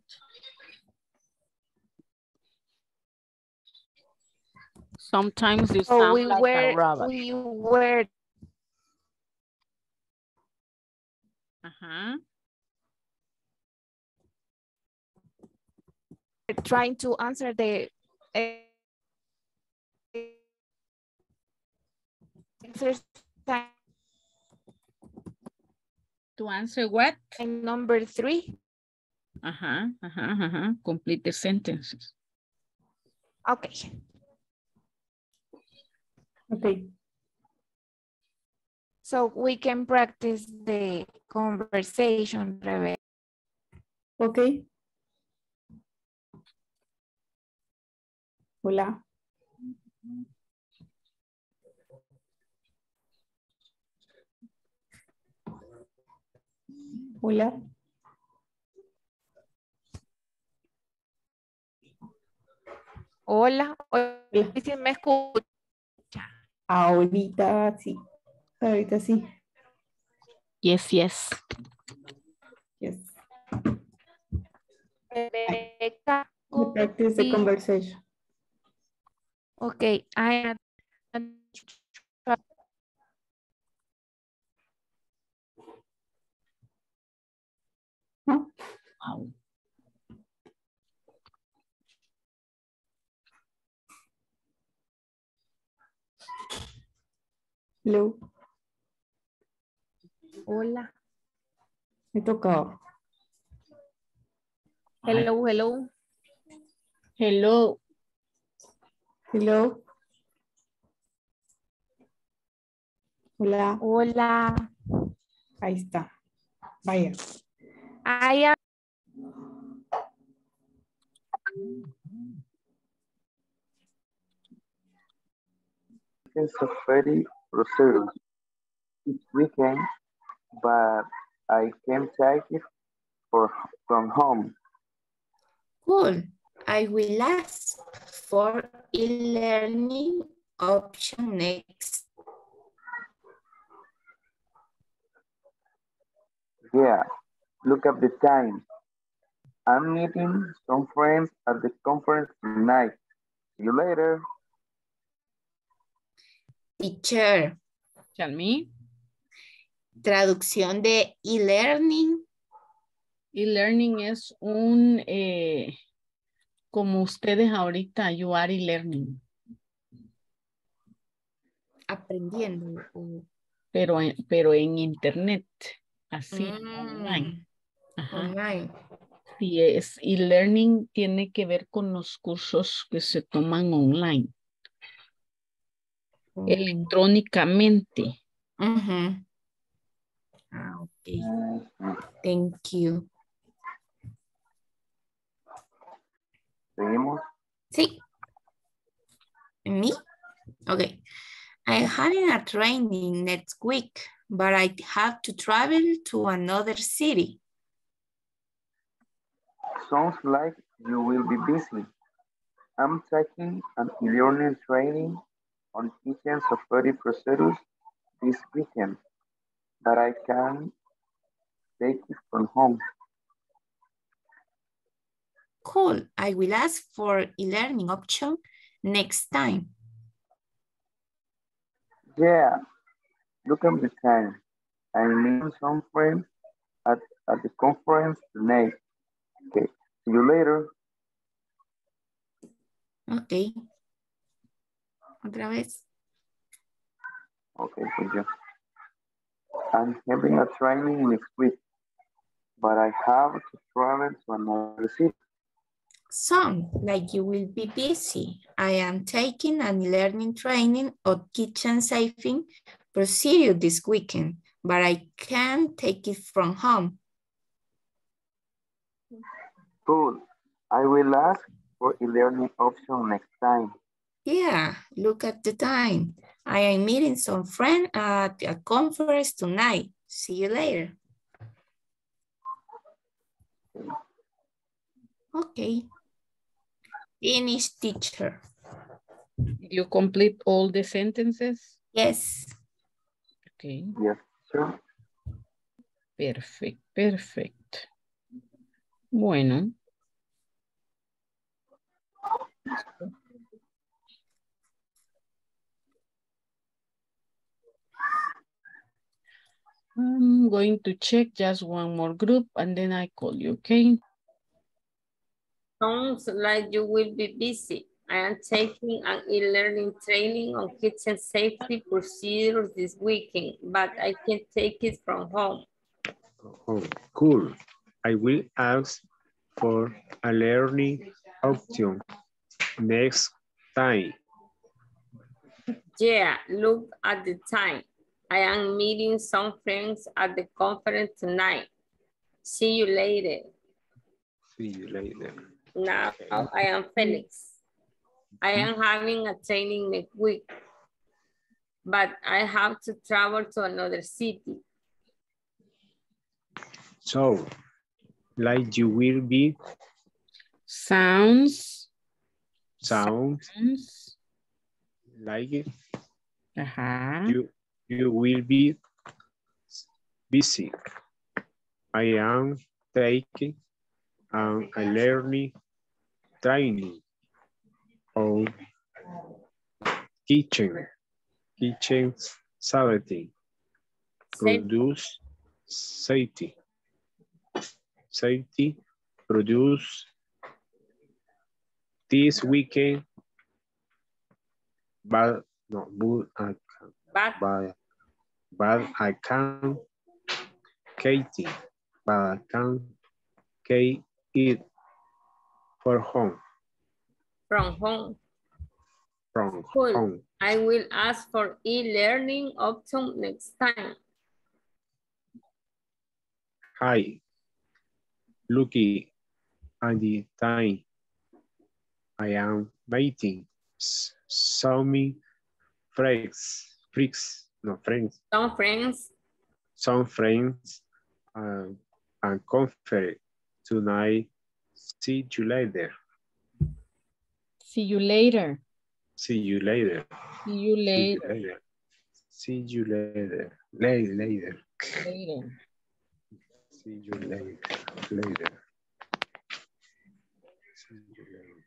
Sometimes you So sound we like a were, robot. we were Uh-huh. trying to answer the eh, exercise To answer what? number three. Uh-huh, uh-huh, uh-huh. Complete the sentences. Okay. Ok. so we can practice the conversation, Rebecca. Okay. Hola. Hola. Hola, hola. ¿Sí me escucha. Ahorita sí. Ahorita sí. Yes, yes. Yes. Rebecca, We practice the conversation. Okay, I am Wow. Hello. Hola. Me tocaba. Hello, hello. Hello. Hello. Hola. Hola. Ahí está. Vaya. I am It's a very procedure each weekend, but I can take it for, from home. Cool. I will ask for e-learning option next. Yeah, look at the time. I'm meeting some friends at the conference tonight. See you later. Teacher. Tell me. Traducción de e-learning. E-learning es un, eh, como ustedes ahorita, you are e-learning, Aprendiendo. pero, en- pero en internet, así, Mm, online. Ajá. Online. Sí, es e-learning tiene que ver con los cursos que se toman online, electrónicamente. Ujú. Ah, ok. Thank you. Seguimos. Sí. Me? Okay. I'm having a training next week, but I have to travel to another city. Sounds like you will be busy. I'm taking an e-learning training on kitchen software procedures this weekend, but I can take it from home. Cool. I will ask for e-learning option next time. Yeah, look at the time. I'm meeting some friends at, at the conference tonight. Okay, see you later. Okay. Otra vez. Okay, thank you. I'm having a training next week, but I have to travel to another city. Sound like you will be busy. I am taking an e-learning training on kitchen saving procedure this weekend, but I can take it from home. Cool. I will ask for e-learning option next time. Yeah, look at the time. I am meeting some friend at a conference tonight. See you later. Okay. Finish teacher. You complete all the sentences? Yes. Okay. Yes, sure. Perfect, perfect. Bueno. I'm going to check just one more group and then I call you, okay? Sounds like you will be busy. I am taking an e-learning training on kitchen safety procedures this weekend, but I can take it from home. Oh, cool. I will ask for a learning option next time. Yeah, look at the time. I am meeting some friends at the conference tonight. See you later. See you later. Now I am Felix. I am having a training next week, but I have to travel to another city. So, like you will be Sounds. sound sounds. like it? Uh -huh. You you will be busy. I am taking a learning training on kitchen kitchen safety produce safety safety produce this weekend but no but can uh, But but but I can't, Katie. But I can Kate it for home. From home. from Cool. home. I will ask for e-learning option next time. Hi, Lucky, at the time I am waiting. S- Some friends, freaks, no friends, Some friends, some friends, um, and conference tonight. See you later. See you later. See you later. See you later. later. See you later. Later, later. Later. See you later. Later. See you later.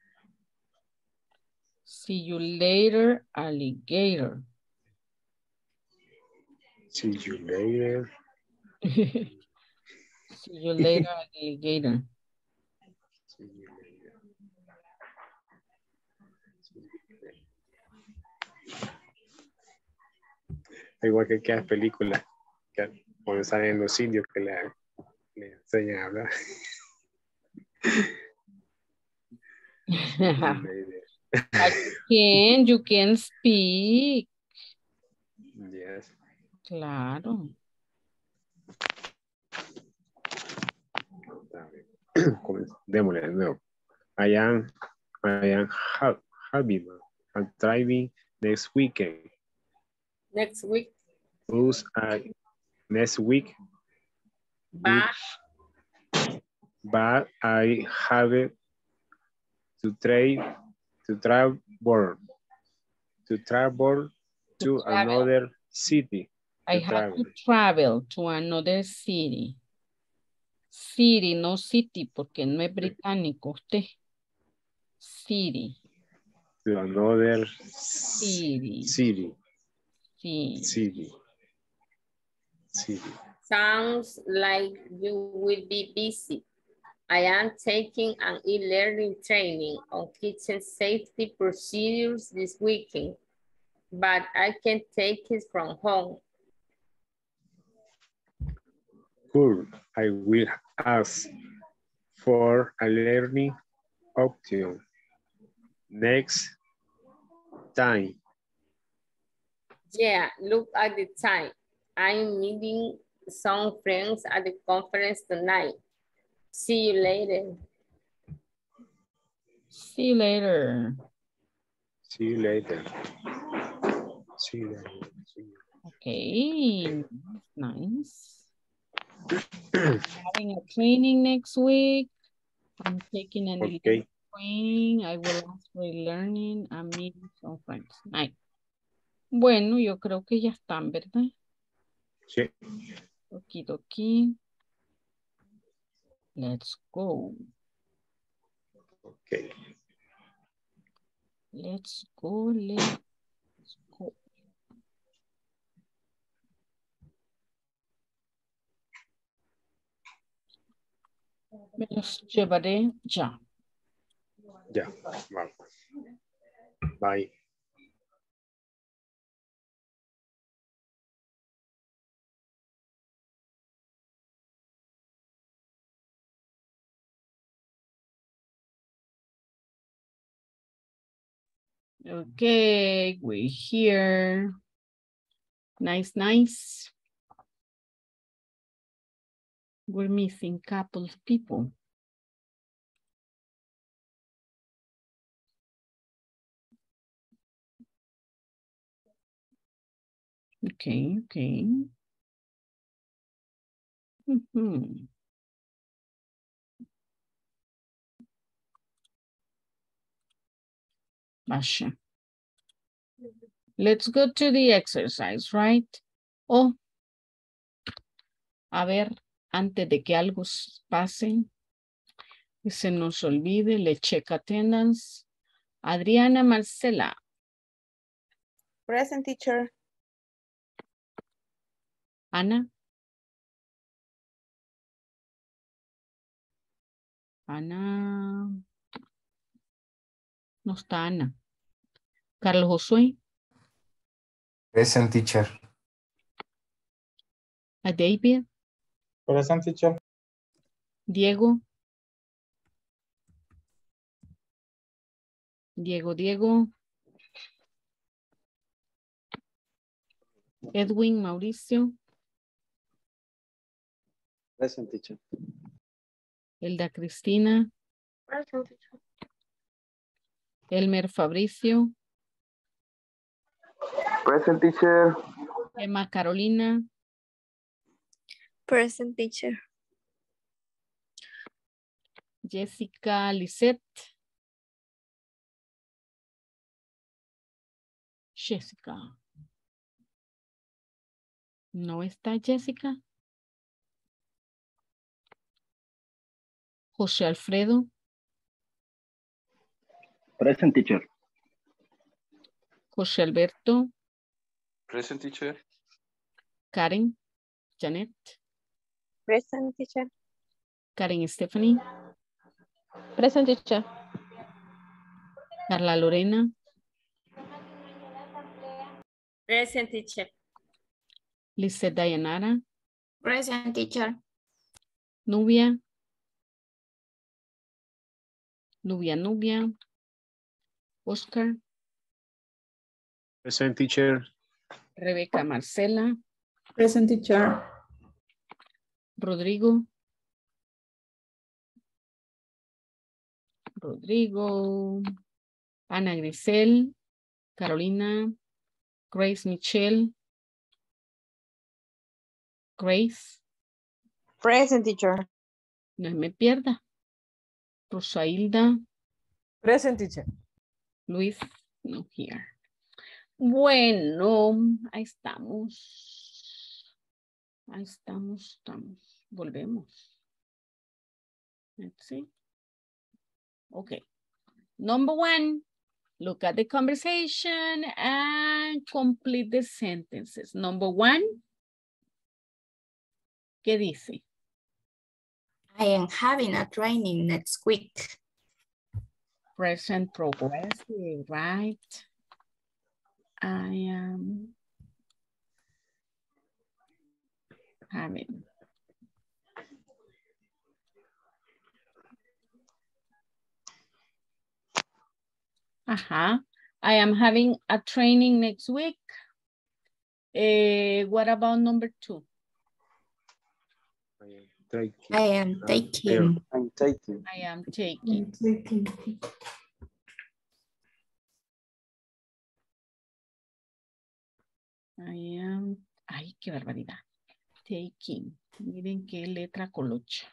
See you later, alligator. See you later. See you later, alligator. See you later. Igual que aquellas películas que cuando salen los indios que le, le enseñan a hablar. You can, you can speak. Yes. Claro. Démosle de nuevo. I am, I am ha- having a driving next weekend. next week, Bus I next week, but but I have it to trade to travel to travel to travel. another city. I to have to travel. travel to another city. City, no city, porque no es británico usted. City, to another city, city. sí. City. City. sounds like you will be busy. I am taking an e-learning training on kitchen safety procedures this weekend, but I can take it from home. Cool. I will ask for a learning option next time. Yeah, look at the time. I'm meeting some friends at the conference tonight. See you later. See you later. See you later. See you later. See you. Okay, nice. Having a training next week. I'm taking an Okay. training. I will ask for learning and meeting some friends. Nice. Bueno, yo creo que ya están, ¿verdad? Sí. Okidoki. Let's go. Okay. Let's go. Let's Llevaré ya. Ya. Vamos. Bye. Okay, we're here. Nice, nice we're missing couple of people. Okay, okay. Mm -hmm. Basha. Let's go to the exercise, right? Oh, a ver, antes de que algo pase, y se nos olvide, le check attendance. Adriana Marcela. Present teacher. Ana. Ana. No está Ana. Carlos Josué. Present teacher. A David. Present teacher. Diego. Diego, Diego. Edwin, Mauricio. Present teacher. Elda Cristina. Present teacher. Elmer Fabricio. Present teacher. Emma Carolina. Present teacher. Jessica Lisette. Jessica. ¿No está Jessica? José Alfredo. Present teacher. José Alberto. Present teacher. Karen. Janet. Present teacher. Karen Stephanie. Present teacher. Carla Lorena. Present teacher. Lizeth Dayanara. Present teacher. Nubia. Nubia, Nubia. Oscar. Present teacher. Rebeca Marcela. Present teacher. Rodrigo. Rodrigo. Ana Grisel. Carolina. Grace Michelle. Grace. Present teacher. No me pierda. Rosailda. Present teacher. Luis, no here. Bueno, ahí estamos. Ahí estamos, estamos. Volvemos. Let's see. Okay. Number one, look at the conversation and complete the sentences. Number one, ¿qué dice? I am having a training next week. Present progressive, right? I am having. Uh-huh. I am having a training next week. Uh, what about number two? Taking. I am taking. I'm taking. I am taking. I am, ay, qué barbaridad. Taking. Miren qué letra colocha.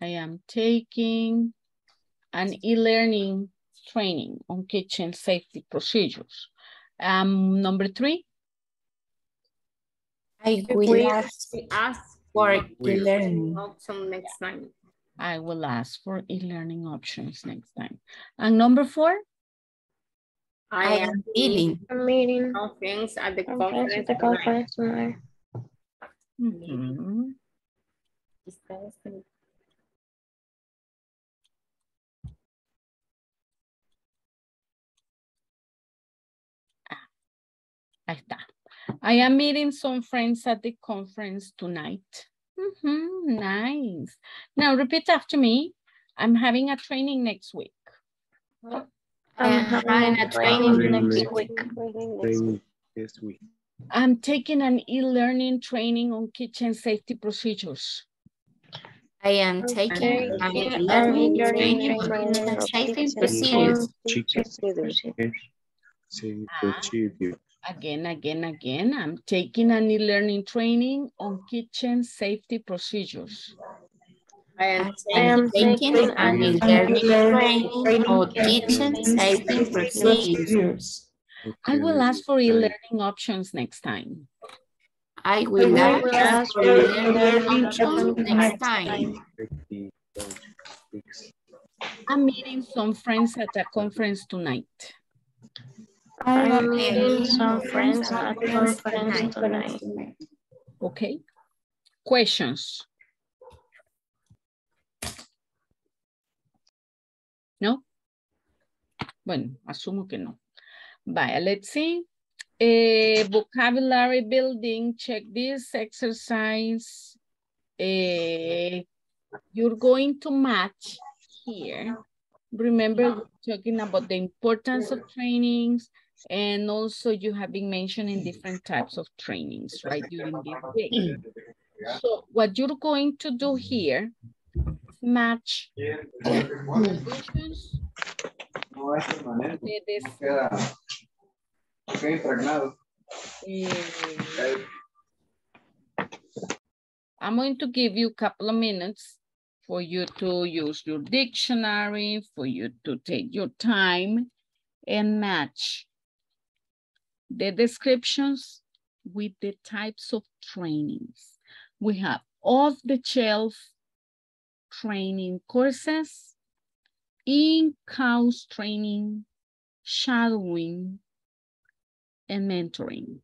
I am taking an e-learning training on kitchen safety procedures. Um, number three. I We will ask ask for e-learning. option next time. I will ask for e-learning options next time. And number four. I am meeting. A meeting. Conference at the Conference conference. at the conference tonight. Mhm. Ahí está. I am meeting some friends at the conference tonight. Mhm, nice. Now repeat after me. I'm having a training next week. I am having a training Training next next week. Training next week. I'm taking an e-learning training on kitchen safety procedures. I am taking an an e-learning e-learning training on kitchen safety procedures. Chicken. Procedures. Say Ah. procedure. Again, again, again, I'm taking an e-learning training on kitchen safety procedures. I am I am taking taking an e-learning training on kitchen safety procedures. I will ask for e-learning options next time. I will I will ask for e-learning options next time. I'm meeting some friends at a conference tonight. I am meeting some friends at a conference tonight. Okay. Questions? No? Bueno, asumo que no. Vaya, let's see. Eh, vocabulary building, check this exercise. Eh, you're going to match here. Remember talking about the importance of trainings and also you have been mentioning different types of trainings, right, during this day. So what you're going to do here, match conditions Eh, I'm going to give you a couple of minutes for you to use your dictionary, for you to take your time and match the descriptions with the types of trainings. We have off-the-shelf training courses, in-house training, shadowing, and mentoring.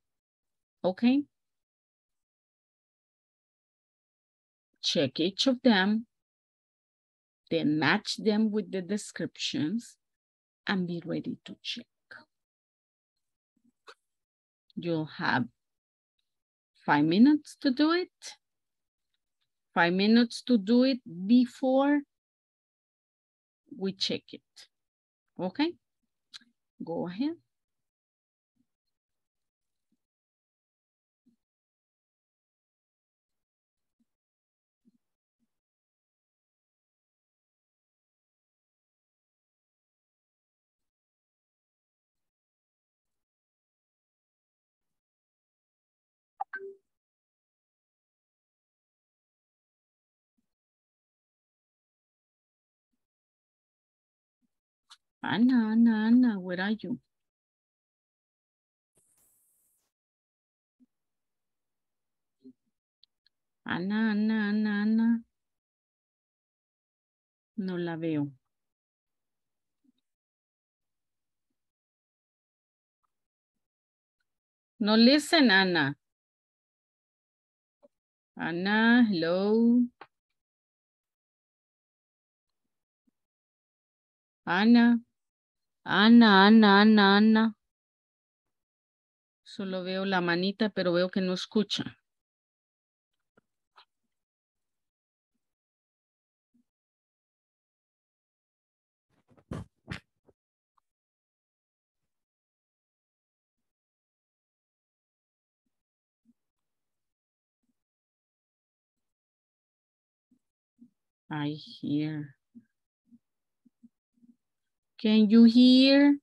Okay? Check each of them, then match them with the descriptions and be ready to check. You'll have five minutes to do it. Five minutes to do it before we check it. Okay? Go ahead. Anna, Anna, Anna, where are you? Ana, Ana, Ana, Ana. No la veo. No listen, Ana. Ana, hello. Ana. Ana, Ana, Ana, Ana. Solo veo la manita, pero veo que no escucha. I hear. Can you hear?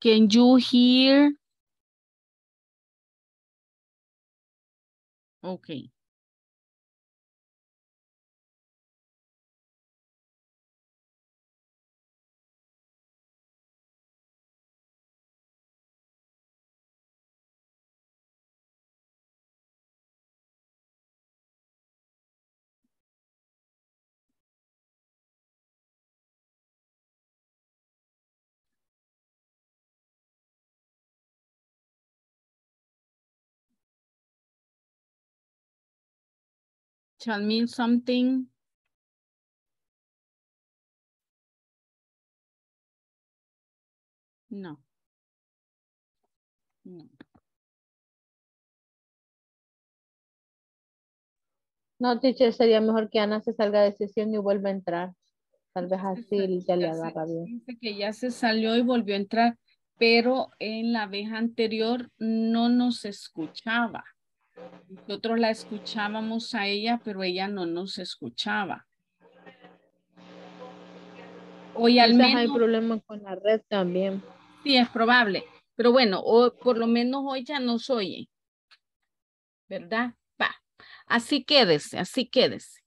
Can you hear? Okay. Tell me something. No. No. No, teacher, sería mejor que Ana se salga de sesión y vuelva a entrar. Tal vez así ya le agarra bien. Dice que ya se salió y volvió a entrar, pero en la vez anterior no nos escuchaba. Nosotros la escuchábamos a ella, pero ella no nos escuchaba. Hoy al Quizás hay menos, problema con la red también. sí es probable, pero bueno, o por lo menos hoy ya nos oye. ¿Verdad? Va. Así quédese, así quédese.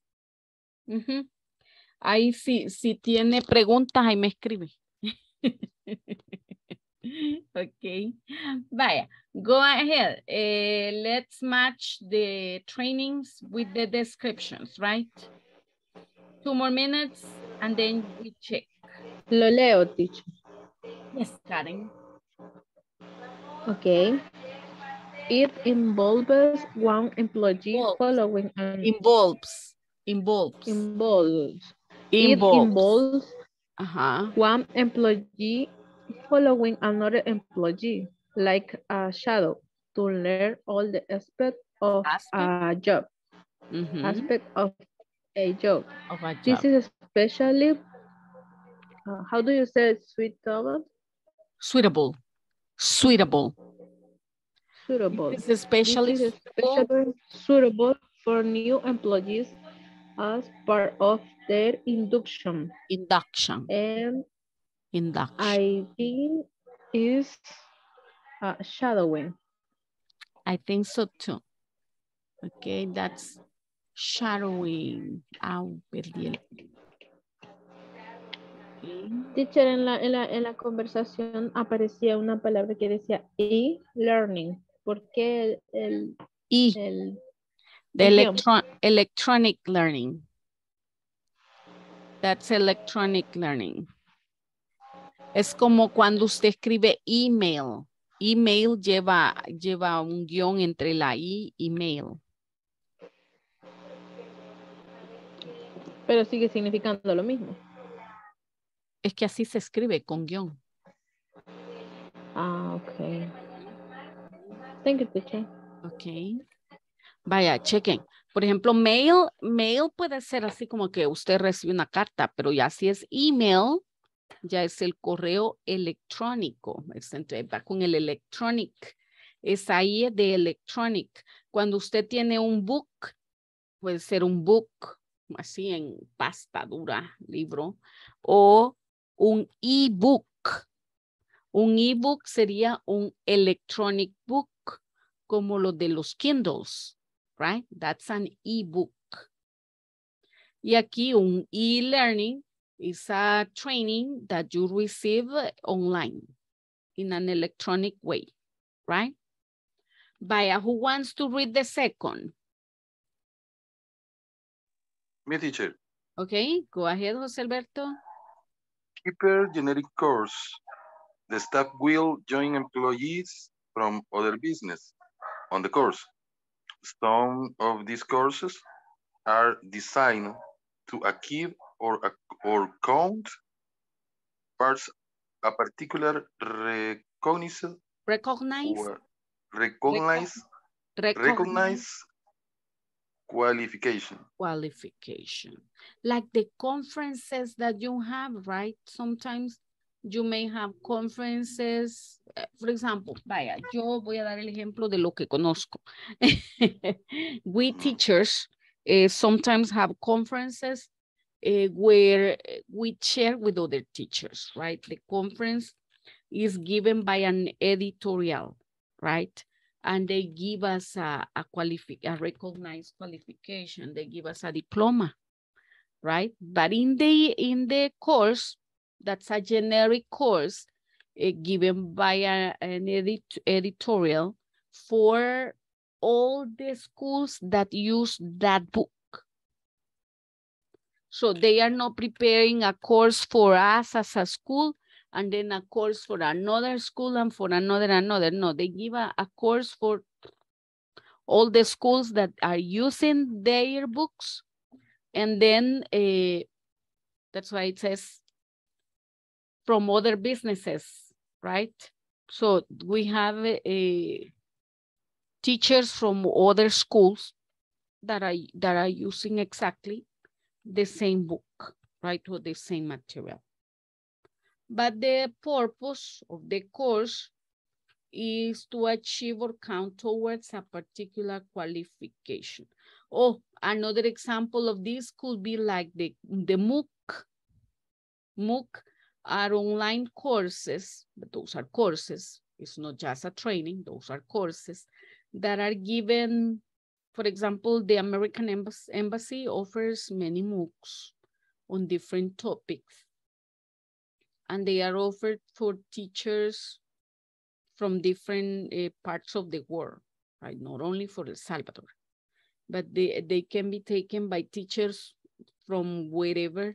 Ahí sí, si tiene preguntas, ahí me escribe. ok. Vaya, go ahead. Eh, let's match the trainings with the descriptions, right? Two more minutes and then we check. Lo leo, teacher. Yes, Karen. Okay. It involves one employee following an Involves. Involves. involves. Involves. It involves Ajá. one employee following another employee, like a shadow, to learn all the aspects of a job. Mhm. Aspect of a job. Of a This is especially, uh, how do you say suitable? Suitable. Suitable. Suitable. This is especially This is especially suitable for new employees as part of their induction. Induction. And Induction. I think is uh, shadowing. I think so too. Okay, that's shadowing. Au, perdí el-. Teacher, en la, en la, en la conversación aparecía una palabra que decía e-learning. ¿Por qué el, el, E. el The electron electronic learning. That's electronic learning. Es como cuando usted escribe email. Email lleva, lleva un guion entre la I y mail. Pero sigue significando lo mismo. Es que así se escribe con guion. Ah, ok. Thank you, teacher. Ok. Vaya, chequen. Por ejemplo, mail, mail puede ser así como que usted recibe una carta, pero ya si es email, ya es el correo electrónico. Va con el electronic. Es ahí de electronic. Cuando usted tiene un book, puede ser un book así en pasta dura, libro, o un ebook. Un ebook sería un electronic book, como lo de los Kindles, right? That's an ebook. Y aquí un e-learning is a training that you receive online in an electronic way, right? Vaya, who wants to read the second? Me teacher, Okay, go ahead, José Alberto. keeper generic course. The staff will join employees from other business on the course. Some of these courses are designed to achieve or, or count parts a particular recognized Recognize, recognize recognize recognize qualification. qualification. Like the conferences that you have, right? Sometimes you may have conferences, eh, for example, vaya, yo voy a dar el ejemplo de lo que conozco. we teachers eh, sometimes have conferences eh, where eh, we share with other teachers, right? The conference is given by an editorial, right? And they give us a, a qualifi- a recognized qualification. They give us a diploma, right? But in the in the course, that's a generic course eh, given by a- an edit editorial for all the schools that use that book. So they are not preparing a course for us as a school and then a course for another school and for another another. No, they give a, a course for all the schools that are using their books. And then eh, that's why it says from other businesses, right? So we have a teachers from other schools that are that are using exactly the same book, right, or the same material. But the purpose of the course is to achieve or count towards a particular qualification. Oh, another example of this could be like the, the MOOC. MOOC are online courses, but those are courses. It's not just a training, those are courses that are given, For example, the American Embassy, offers many MOOCs on different topics. And they are offered for teachers from different uh, parts of the world, right? Not only for El Salvador, but they, they can be taken by teachers from wherever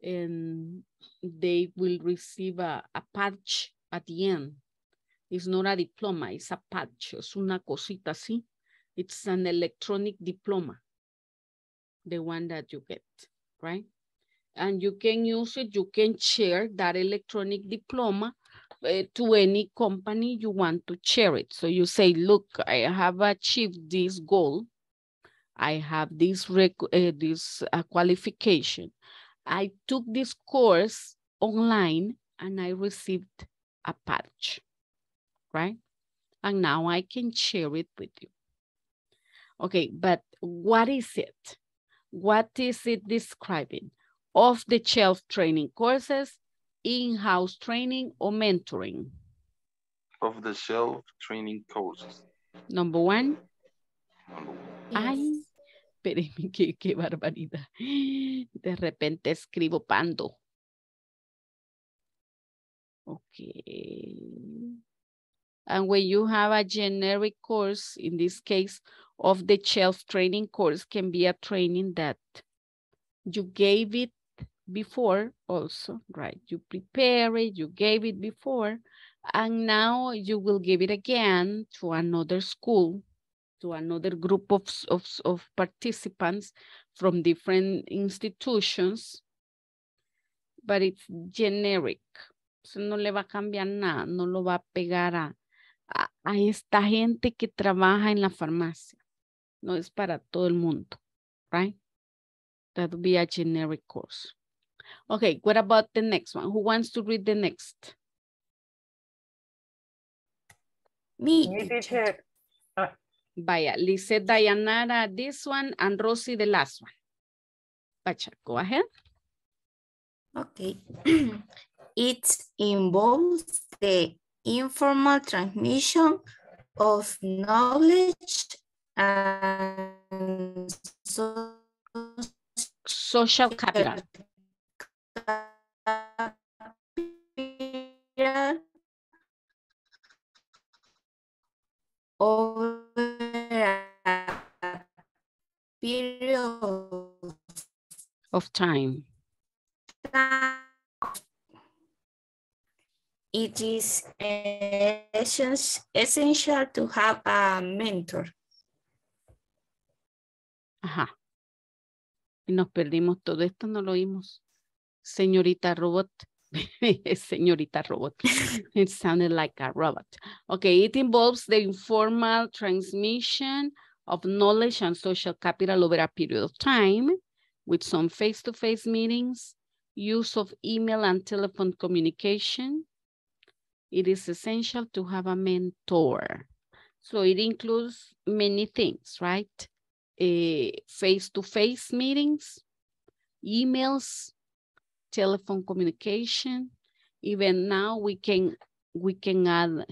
and they will receive a, a patch at the end. It's not a diploma, it's a patch, es una cosita así. It's an electronic diploma, the one that you get, right? And you can use it, you can share that electronic diploma uh, to any company you want to share it. So you say, look, I have achieved this goal. I have this, rec uh, this uh, qualification. I took this course online and I received a patch, right? And now I can share it with you. Okay, but what is it? What is it describing? Off the shelf training courses, in-house training or mentoring? Off the shelf training courses. Number one. Number one. Ay, espérenme, qué, qué barbaridad. De repente escribo pando. Okay. And when you have a generic course, in this case, of the shelf training course can be a training that you gave it before also, right? You prepare it, you gave it before, and now you will give it again to another school, to another group of, of, of participants from different institutions, but it's generic. So no le va a cambiar nada, no lo va a pegar a, a, a esta gente que trabaja en la farmacia. No es para todo el mundo, right? That would be a generic course. Okay, what about the next one? Who wants to read the next? Me, Me, teacher. Ah. Vaya, Lisette Dayanara, this one, and Rosie, the last one. Bacha, go ahead. Okay. it involves the informal transmission of knowledge and so social capital. over a period of time. It is essential to have a mentor. Ajá. Y nos perdimos todo esto, no lo oímos. Señorita robot. Señorita robot. It sounded like a robot. Okay, it involves the informal transmission of knowledge and social capital over a period of time with some face-to-face -face meetings, use of email and telephone communication. It is essential to have a mentor. So it includes many things, right? Eh, face-to-face -face meetings, emails, telephone communication. Even now we can we can add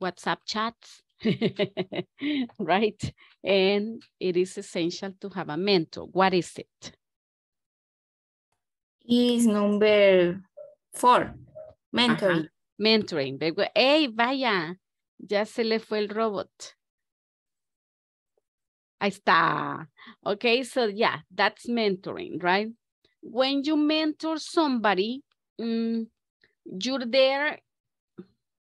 WhatsApp chats, right? And it is essential to have a mentor. What is it? Is number four, mentoring. Ajá. Mentoring. Hey, vaya, ya se le fue el robot. Ahí está. Okay, so yeah, that's mentoring, right? When you mentor somebody, um, you're there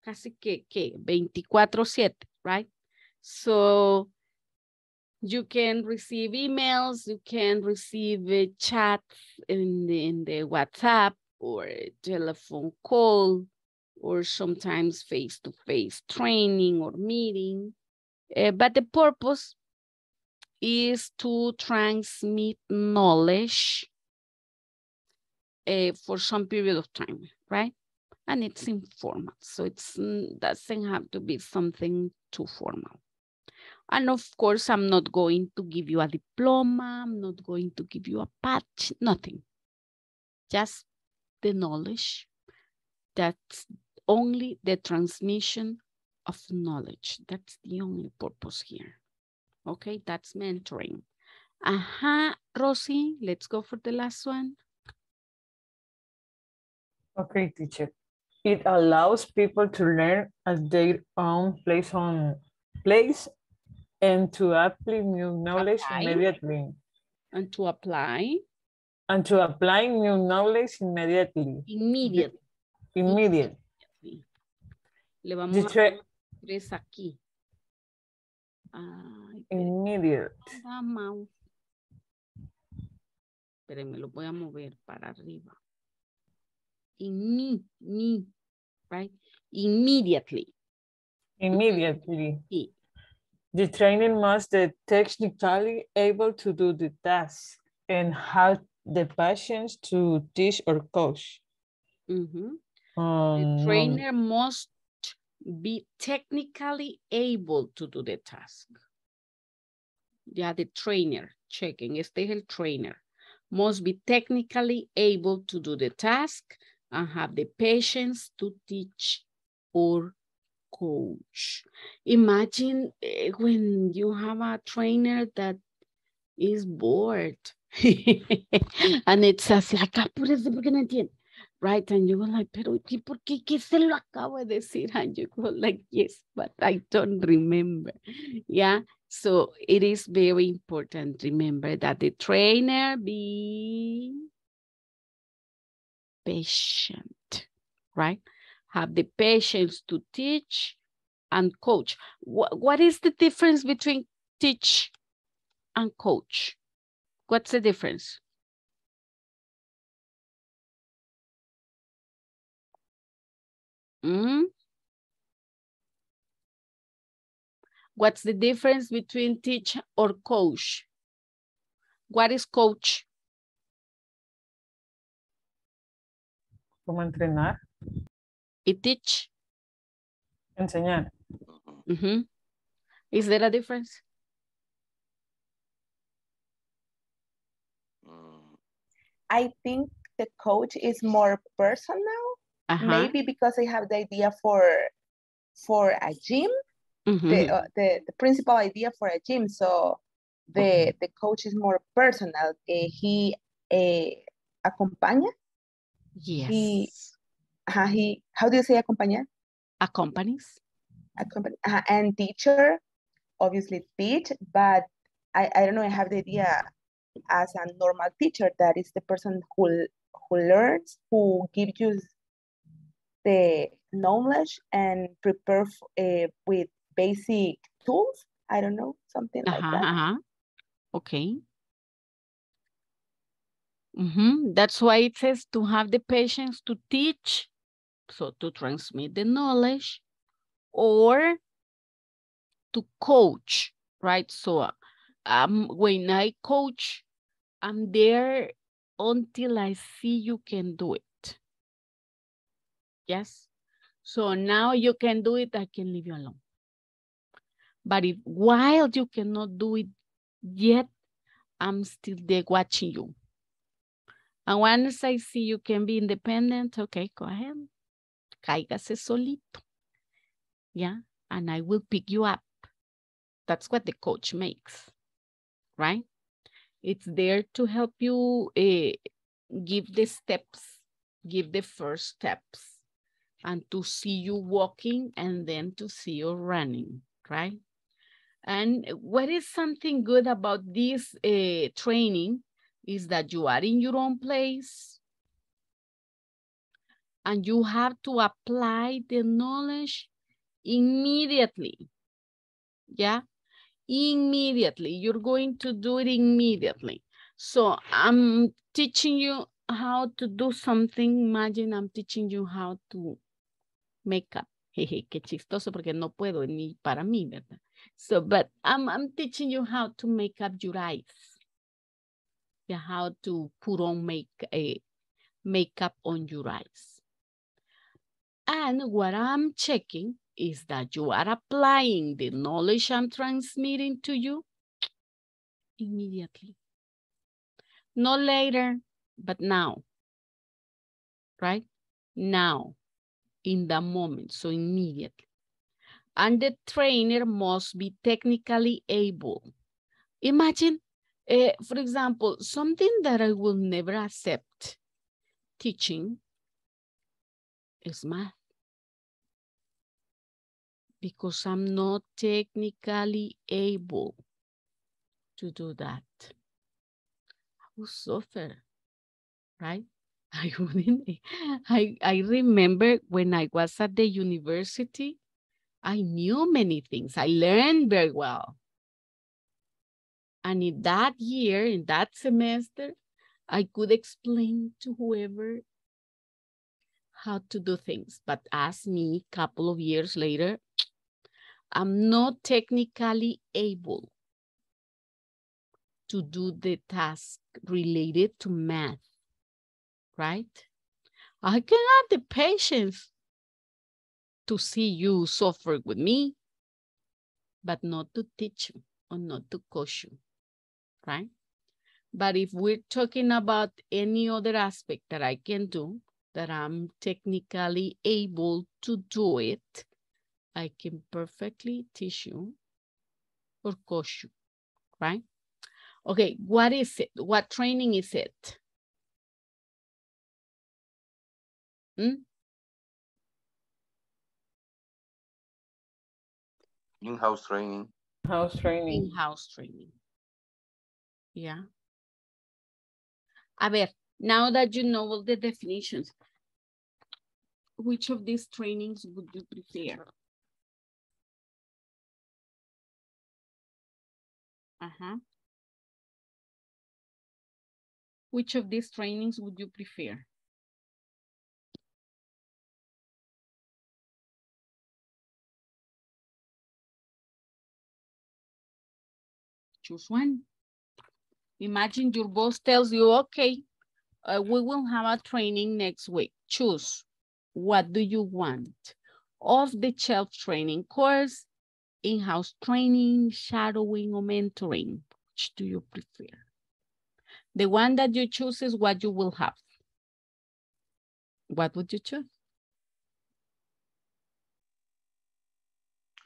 casi que, que 24-7, right? So you can receive emails, you can receive uh, chats in the, in the WhatsApp or telephone call, or sometimes face-to-face -face training or meeting. Uh, but the purpose is to transmit knowledge uh, for some period of time, right? And it's informal, so it doesn't have to be something too formal. And of course, I'm not going to give you a diploma, I'm not going to give you a patch, nothing. Just the knowledge. That's only the transmission of knowledge. That's the only purpose here, Okay, that's mentoring. Aha, Rosie, let's go for the last one. Okay, teacher. It allows people to learn at their own place on place and to apply new knowledge Apply. immediately. And to apply And to apply new knowledge immediately. immediately. Immediate. Le vamos The a tres aquí. Ay, Immediate. Mouse. Espérenme, lo voy a mover para arriba. In me, right? Immediately. Immediately. Sí. The training must be technically able to do the task and have the patience to teach or coach. Mhm. Um, The trainer must be technically able to do the task. Yeah, the trainer, checking. este es el trainer. Must be technically able to do the task and have the patience to teach or coach. Imagine eh, when you have a trainer that is bored and it says like, apúrese porque no entiende. Right, and you were like, pero ¿y por qué, qué se lo acabo de decir? And you go like, yes, but I don't remember. Yeah, so it is very important. Remember that the trainer be patient, right? Have the patience to teach and coach. What, what is the difference between teach and coach? What's the difference? Mm? What's the difference between teach or coach? What is coach? ¿Cómo entrenar? Y teach? Enseñar. Mhm. Is there a difference? I think the coach is more personal, Uh-huh. maybe because I have the idea for for a gym, the, Mhm. uh, the the principal idea for a gym. So the the coach is more personal. Eh, he eh, acompaña. Yes. He, ajá, he, how do you say acompañar? Accompanies. Accompany, ajá, and teacher, obviously teach, but I, I don't know, I have the idea as a normal teacher that is the person who who learns, who gives you the knowledge and prepare eh, with basic tools. I don't know, something like Uh-huh, that. uh-huh. Okay. Mhm. That's why it says to have the patience to teach, so to transmit the knowledge, or to coach, right? So um, when I coach, I'm there until I see you can do it. Yes. So now you can do it, I can leave you alone. But if while you cannot do it yet, I'm still there watching you. And once I see you can be independent, okay, go ahead. Cáigase solito. Yeah, and I will pick you up. That's what the coach makes, right? It's there to help you eh, give the steps, give the first steps, and to see you walking and then to see you running, right? And what is something good about this uh, training is that you are in your own place and you have to apply the knowledge immediately. Yeah, immediately. You're going to do it immediately. So I'm teaching you how to do something. Imagine I'm teaching you how to make up. Jeje, qué chistoso porque no puedo ni para mí, ¿verdad? So, but I'm, I'm teaching you how to make up your eyes. Yeah, how to put on make eh, a makeup on your eyes. And what I'm checking is that you are applying the knowledge I'm transmitting to you immediately. Not later, but now. Right? Now, in the moment, so immediately. And the trainer must be technically able Imagine, uh, for example, something that I will never accept teaching is math. Because I'm not technically able to do that. I will suffer, right? I wouldn't. I, I remember when I was at the university, I knew many things. I learned very well. And in that year, in that semester, I could explain to whoever how to do things. But ask me a couple of years later, I'm not technically able to do the task related to math, right? I can have the patience to see you suffer with me, but not to teach you or not to coach you, right? But if we're talking about any other aspect that I can do, that I'm technically able to do it, I can perfectly teach you or coach you, right? Okay, what is it? What training is it? Hmm? In-house training. House training. In-house training. Yeah. A ver, now that you know all the definitions, which of these trainings would you prefer? Uh-huh. Which of these trainings would you prefer? Choose one. Imagine your boss tells you, okay, uh, we will have a training next week. Choose. What do you want? Off-the-shelf training course, in-house training, shadowing, or mentoring. Which do you prefer? The one that you choose is what you will have. What would you choose?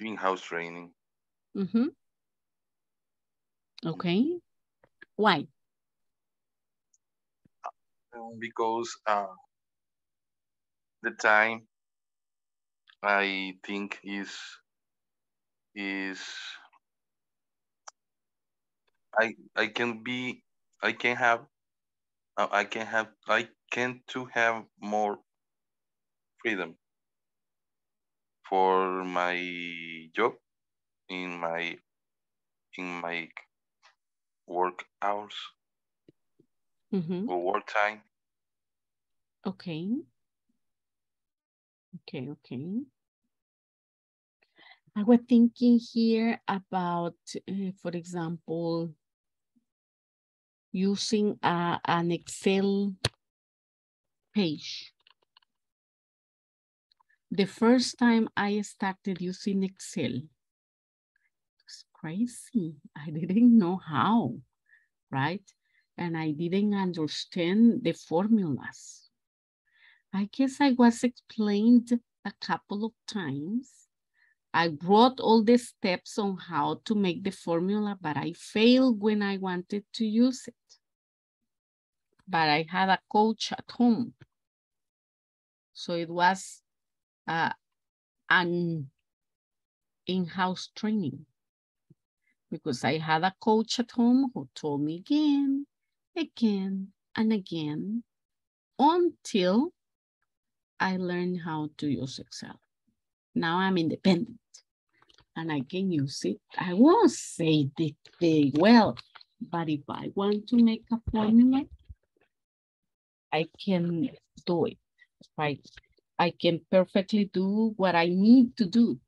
In-house training. Mm-hmm. Okay. Why? Um, because uh, the time I think is is I I can be I can have uh, I can have I can to have more freedom for my job in my in my work hours Mhm. or work time. Okay. Okay, okay. I was thinking here about, uh, for example, using a, an Excel page. The first time I started using Excel, crazy. I didn't know how, right? And I didn't understand the formulas. I guess I was explained a couple of times. I wrote all the steps on how to make the formula, but I failed when I wanted to use it. But I had a coach at home. So it was uh, an in-house training because I had a coach at home who told me again, again, and again until I learned how to use Excel. Now I'm independent and I can use it. I won't say it very well, but if I want to make a formula, I can do it, right? I can perfectly do what I need to do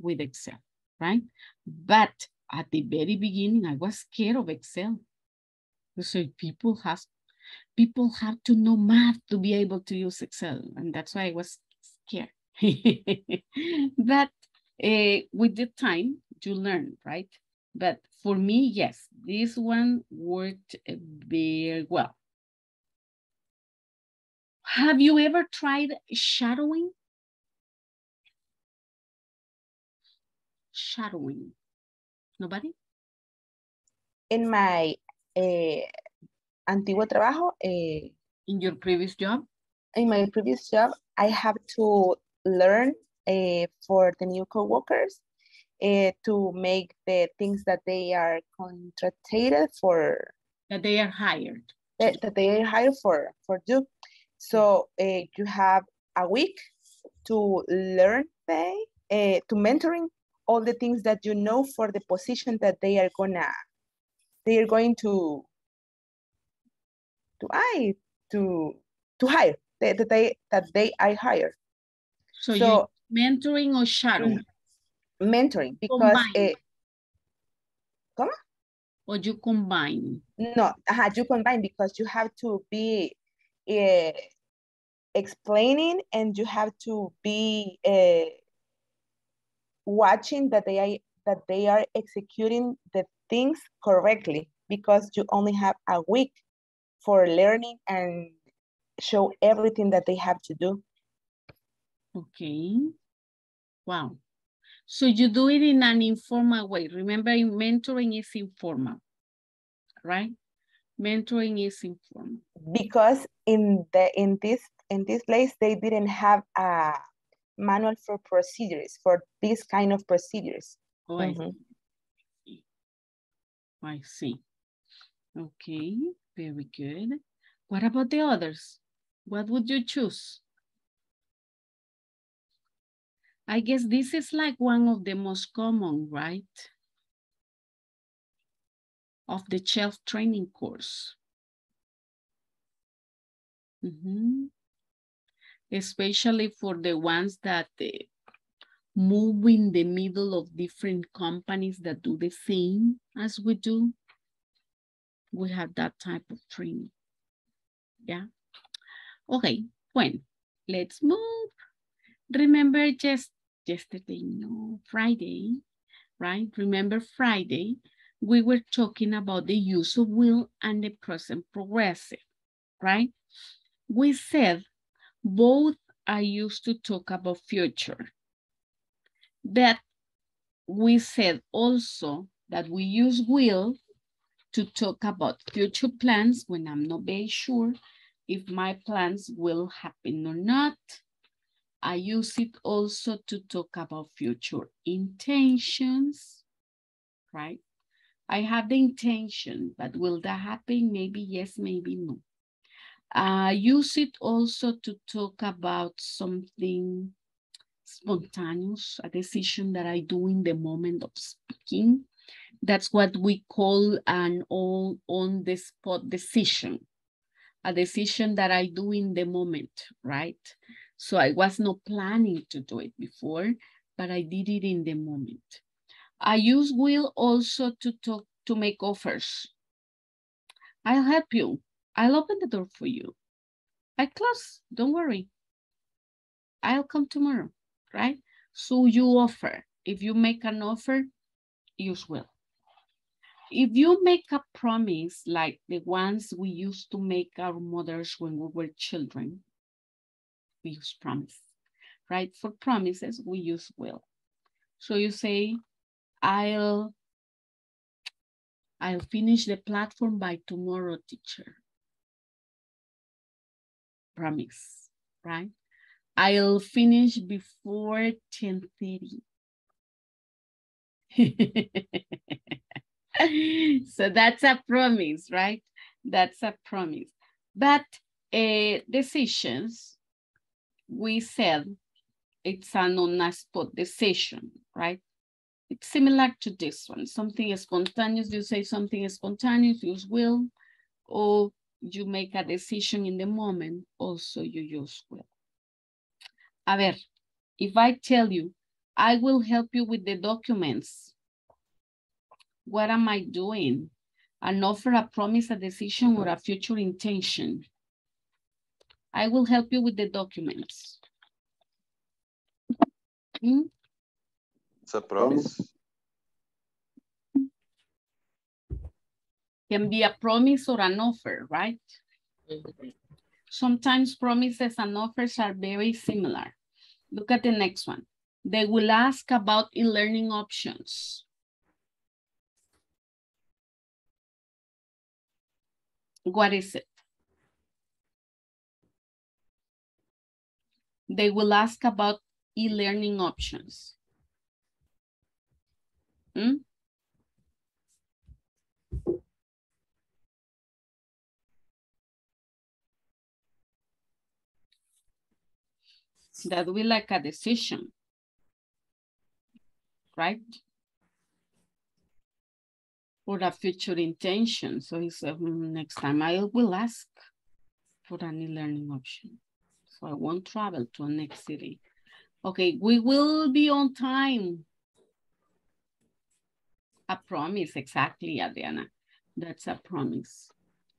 with Excel, right? But at the very beginning, I was scared of Excel. So people have people have to know math to be able to use Excel, and that's why I was scared. but uh, with the time, you learn, right? But for me, yes, this one worked very well. Have you ever tried shadowing? Shadowing. Nobody? in my eh, antiguo trabajo, eh, in your previous job, in my previous job, I have to learn uh, for the new coworkers uh, to make the things that they are contracted for. that they are hired. That, that they are hired for, for do. So uh, you have a week to learn they, uh, to mentoring all the things that you know for the position that they are gonna, they are going to, to I, to, to hire, that, that they, that they I hire. So, you mentoring or shadowing? Mentoring because Combine. eh, Or you combine? No, ajá, you combine because you have to be eh, explaining and you have to be eh, watching that they are that they are executing the things correctly because you only have a week for learning and show everything that they have to do. Okay. Wow. So you do it in an informal way. Remember, mentoring is informal, right? Mentoring is informal. because in the in this in this place they didn't have a manual for procedures for this kind of procedures. Oh, I Mhm. see. I see. Okay, very good. What about the others? What would you choose? I guess this is like one of the most common, right? Of the shelf training course. Mhm. Especially for the ones that eh, move in the middle of different companies that do the same as we do. We have that type of training. Yeah. Okay, when let's move. Remember just yesterday, no, Friday, right? Remember Friday, we were talking about the use of will and the present progressive, right? We said both are used to talk about future. But we said also that we use will to talk about future plans when I'm not very sure if my plans will happen or not. I use it also to talk about future intentions, right? I have the intention, but will that happen? Maybe yes, maybe no. I use it also to talk about something spontaneous, a decision that I do in the moment of speaking. That's what we call an all on the spot decision, a decision that I do in the moment, right? So I was not planning to do it before, but I did it in the moment. I use will also to talk to make offers. I'll help you. I'll open the door for you. I close, don't worry. I'll come tomorrow, right? So you offer. If you make an offer, use will. If you make a promise like the ones we used to make our mothers when we were children, we use promise, right? For promises, we use will. So you say, I'll, I'll finish the platform by tomorrow, teacher. Promise, right? I'll finish before 10.30. so that's a promise, right? That's a promise. But uh, decisions, we said it's an on a spot decision, right? It's similar to this one. Something is spontaneous, you say something is spontaneous, use will, or you make a decision in the moment, also you use will. A ver, if I tell you, I will help you with the documents, what am I doing? An offer, a promise, a decision, or a future intention. I will help you with the documents. Hmm? It's a promise. Can be a promise or an offer, right? Sometimes promises and offers are very similar. Look at the next one. They will ask about e-learning options. What is it? They will ask about e-learning options. Hmm? That we like a decision, right? Or a future intention. So he said, "Hmm, next time I will ask for an e-learning option. So I won't travel to a next city. Okay, we will be on time. A promise, exactly, Adriana. That's a promise.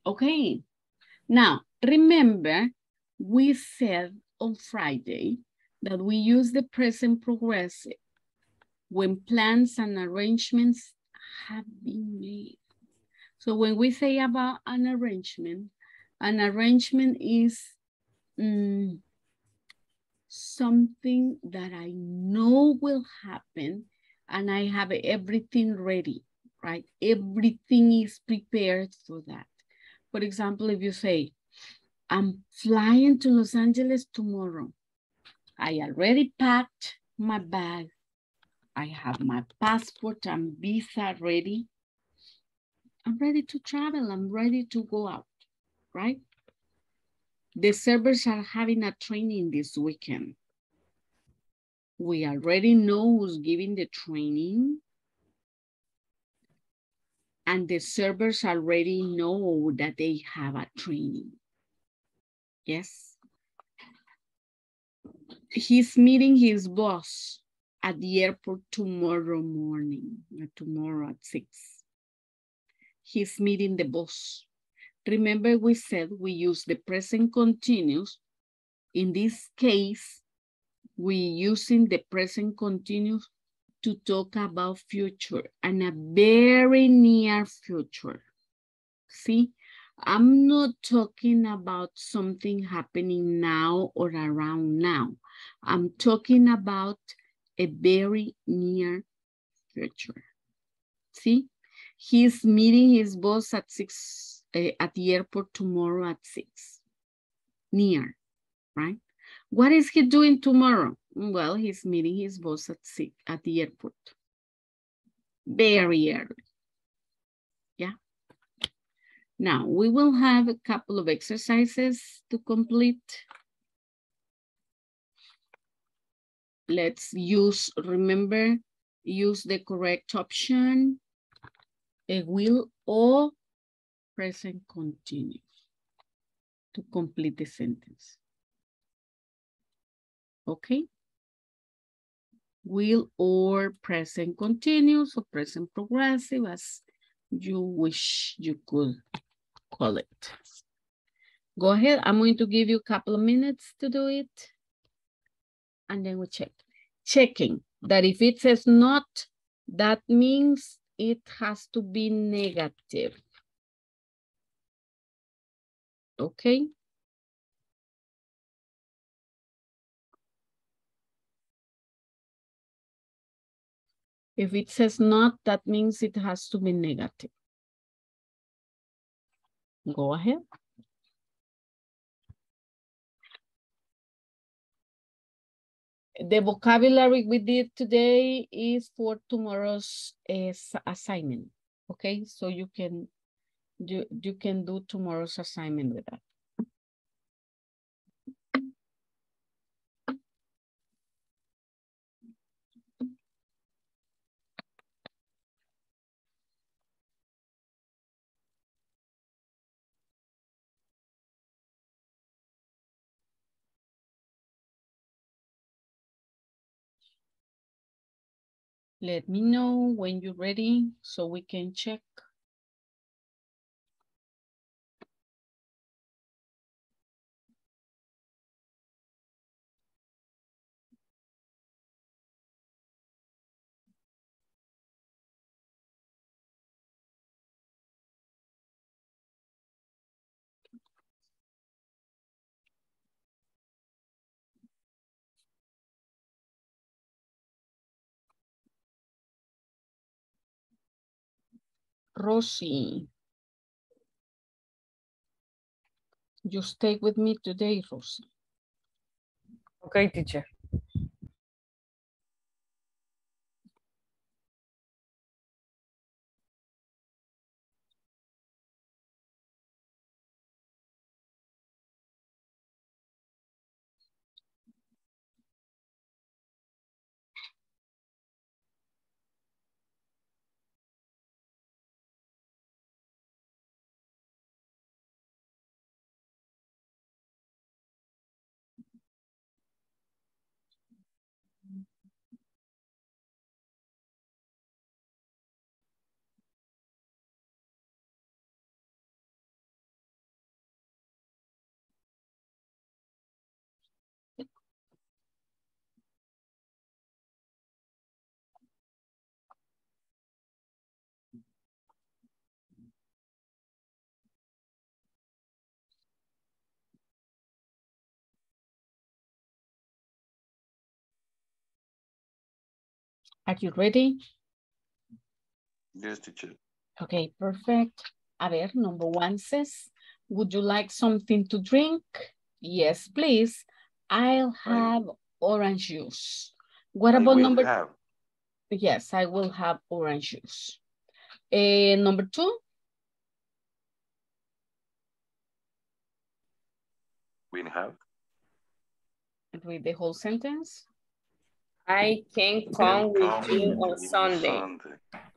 Okay, now remember, we said on Friday that we use the present progressive when plans and arrangements have been made. So when we say about an arrangement, an arrangement is mm, something that I know will happen and I have everything ready, right? Everything is prepared for that. For example, if you say, I'm flying to Los Angeles tomorrow. I already packed my bag. I have my passport and visa ready. I'm ready to travel. I'm ready to go out, right? The servers are having a training this weekend. We already know who's giving the training. And the servers already know that they have a training. Yes. He's meeting his boss at the airport tomorrow morning, uh, tomorrow at six. He's meeting the boss. Remember we said we use the present continuous. In this case, we using the present continuous to talk about future and a very near future. See, I'm not talking about something happening now or around now. I'm talking about a very near future. See, he's meeting his boss at six uh, at the airport tomorrow at six. Near, right? What is he doing tomorrow? Well, he's meeting his boss at six at the airport. Very early. Now we will have a couple of exercises to complete. Let's use, remember, use the correct option, a will or present continuous to complete the sentence. Okay? Will or present continuous or present progressive as you wish you could call it. Go ahead. I'm going to give you a couple of minutes to do it. And then we check. Checking that if it says not, that means it has to be negative. Okay. If it says not, that means it has to be negative. Go ahead. The vocabulary we did today is for tomorrow's uh, assignment. Okay, so you can you, you can do tomorrow's assignment with that. Let me know when you're ready so we can check. Rosie. You stay with me today, Rosie. Okay, teacher. Are you ready? Yes, teacher. Okay, perfect. A ver, number one says, would you like something to drink? Yes, please. I'll have orange juice. What I about number? have. Yes, I will have orange juice. Eh, number two, We have. read the whole sentence. I can come with you on Sunday.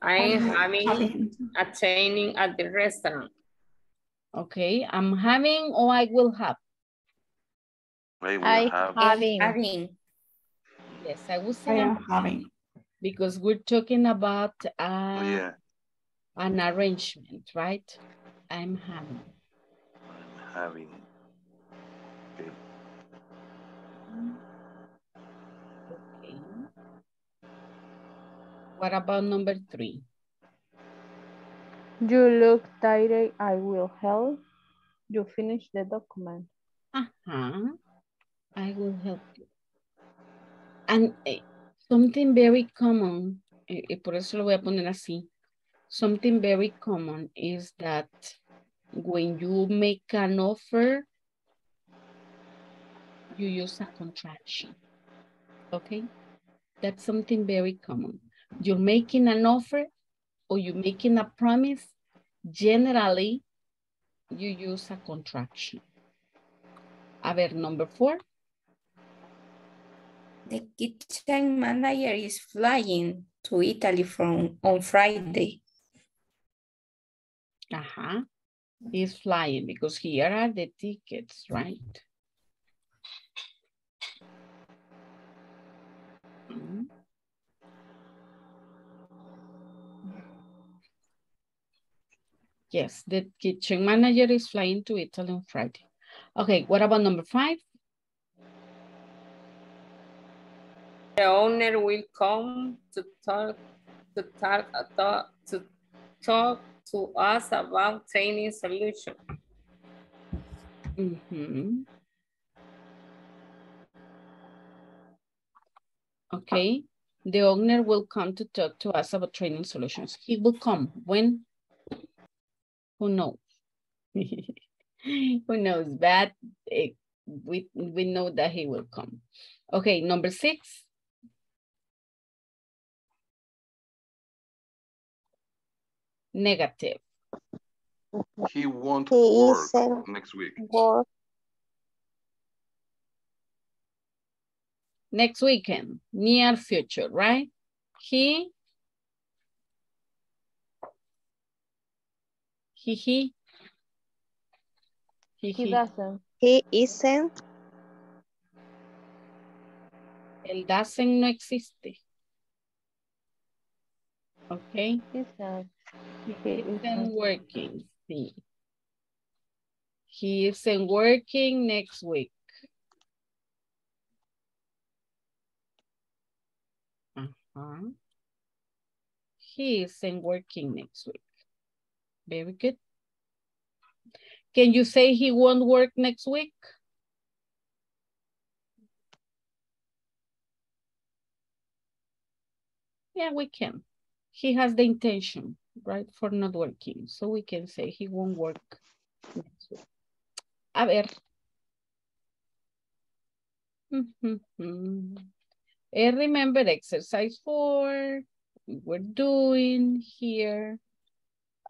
I am having a training at the restaurant. Okay, I'm having or I will have. I will I have. having. Having. Yes, I will I say am I'm having. because we're talking about Oh, uh, yeah. an arrangement, right? I'm having. I'm having. Okay. Okay. What about number three? You look tired, I will help. You finish the document. Uh-huh. I will help you. And eh, something very common, eh, eh, por eso lo voy a poner así. Something very common is that when you make an offer, you use a contraction. Okay? That's something very common. You're making an offer or you're making a promise, generally, you use a contraction. A ver, number four. The kitchen manager is flying to Italy from on Friday. Uh-huh. He's flying because here are the tickets, right? Yes, the kitchen manager is flying to Italy on Friday. Okay, what about number five? The owner will come to talk to talk to, to talk to us about training solution. Mm -hmm. Okay, the owner will come to talk to us about training solutions. He will come when? Who knows? Who knows? But eh, we, we know that he will come. Okay, number six. Negative. He won't He work next week. work Next weekend, near future, right? He. He, he. He, He he. doesn't. he isn't El doesn't no existe. Okay. Isn't. He He isn't isn't. working. Sí. He isn't working next week. Uh-huh. He isn't working next week. Very good. Can you say he won't work next week? Yeah, we can. He has the intention, right, for not working. So we can say he won't work next week. A ver. And remember exercise four, we're doing here.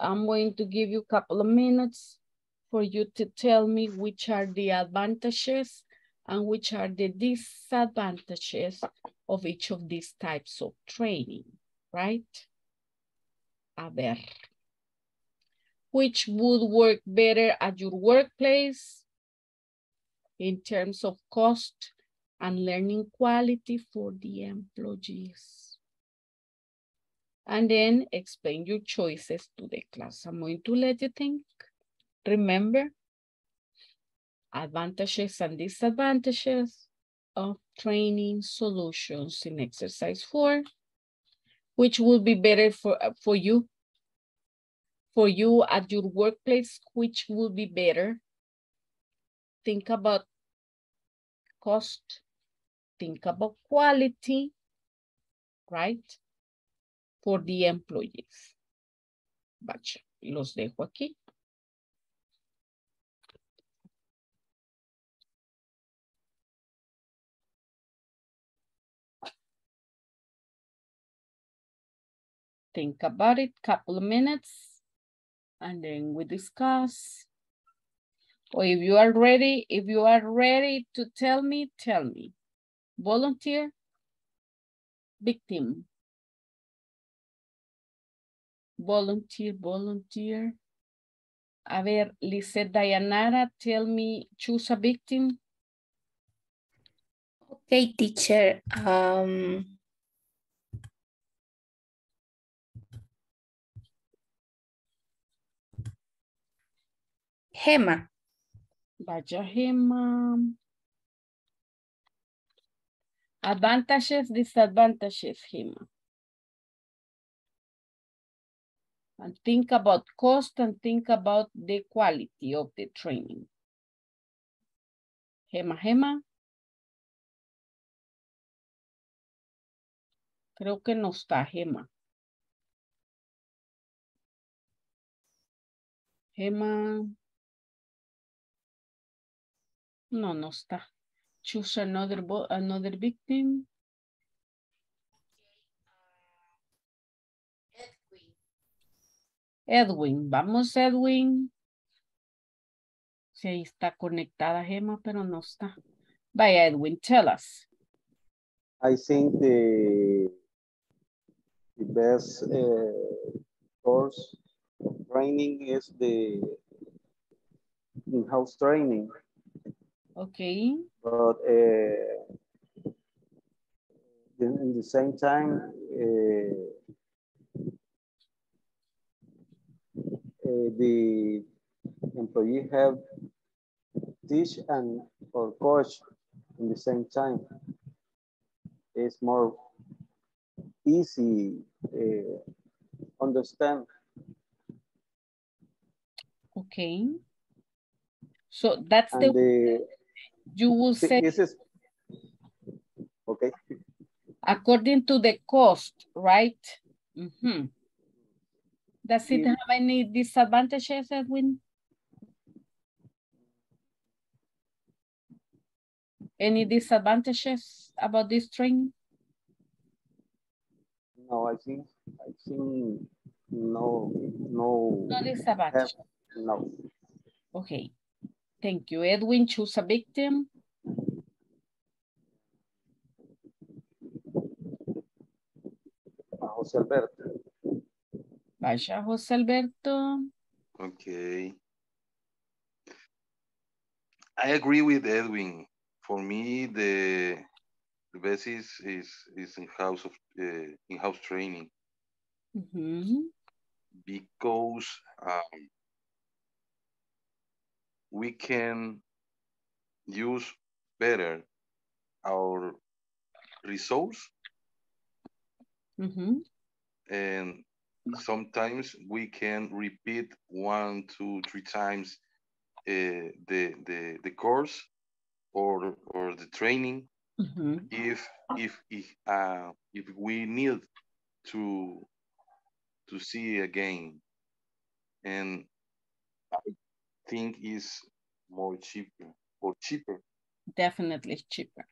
I'm going to give you a couple of minutes for you to tell me which are the advantages and which are the disadvantages of each of these types of training, right? A ver. Which would work better at your workplace in terms of cost and learning quality for the employees. And then explain your choices to the class. I'm going to let you think. Remember, advantages and disadvantages of training solutions in exercise four, which will be better for, uh, for you, for you at your workplace, which will be better. Think about cost, think about quality, right? For the employees. Vaya, los dejo aquí. think about it, a couple of minutes, and then we discuss. Or if you are ready, if you are ready to tell me, tell me. Volunteer, victim. Volunteer, volunteer. A ver, Lisette Dayanara, tell me, choose a victim. Okay, teacher. Um, Gema. Vaya Gema. Advantages, disadvantages, Gema. And think about cost and think about the quality of the training. Gema, Gema. Creo que no está Gema. Gema. No, no está. Choose another, another victim. Edwin, vamos Edwin. Si ahí está conectada Gema, pero no está. Vaya Edwin, tell us. I think the, the best uh, course of training is the in-house training. Okay. But uh, in, in, the same time, uh, uh, the employee have teach and or coach in the same time. It's more easy uh, understand. Okay. So that's the, the you will say this is okay according to the cost, right? Mm -hmm. Does it have any disadvantages, Edwin? Any disadvantages about this training? No, I think I think no no no disadvantage. no. Okay. Thank you. Edwin, choose a victim. José Alberto. Vaya, José Alberto. Okay. I agree with Edwin. For me, the the best is is is in house of uh, in house training. Mm -hmm. Because um, we can use better our resource. Mm -hmm. And sometimes we can repeat one, two, three times uh, the, the, the course or, or the training mm -hmm. if, if, if, uh, if we need to, to see again. And I think is more cheaper or cheaper. Definitely cheaper.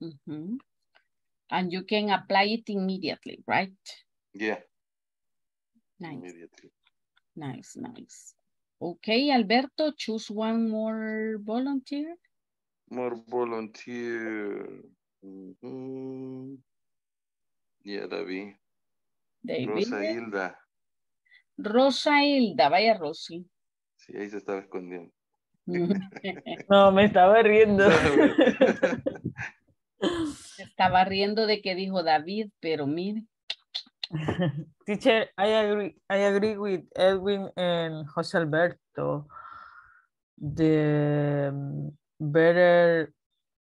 Mhm. And you can apply it immediately, right? Yeah, Nice, immediately. nice, nice. Okay, Alberto, choose one more volunteer. More volunteer. Mhm. Yeah, David. David. Rosa Hilda. Rosa Hilda, vaya Rosy. Sí, ahí se estaba escondiendo. No, me estaba riendo. Se Estaba riendo de que dijo David, pero mire. Teacher, I agree. I agree with Edwin and Jose Alberto. The um, better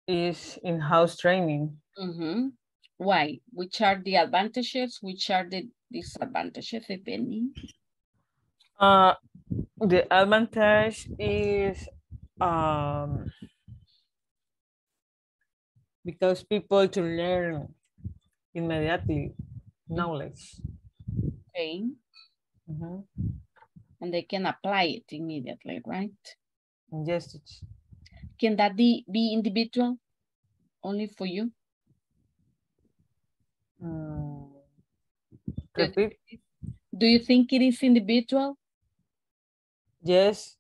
is in-house training. Mhm. Why? Which are the advantages? Which are the disadvantages, if any? Uh, the advantage is um, because people to learn immediately knowledge. Okay. Mhm. And they can apply it immediately, right? Yes. Can that be, be individual? Only for you? Mm, Do- Repeat. Do you think it is individual? Yes,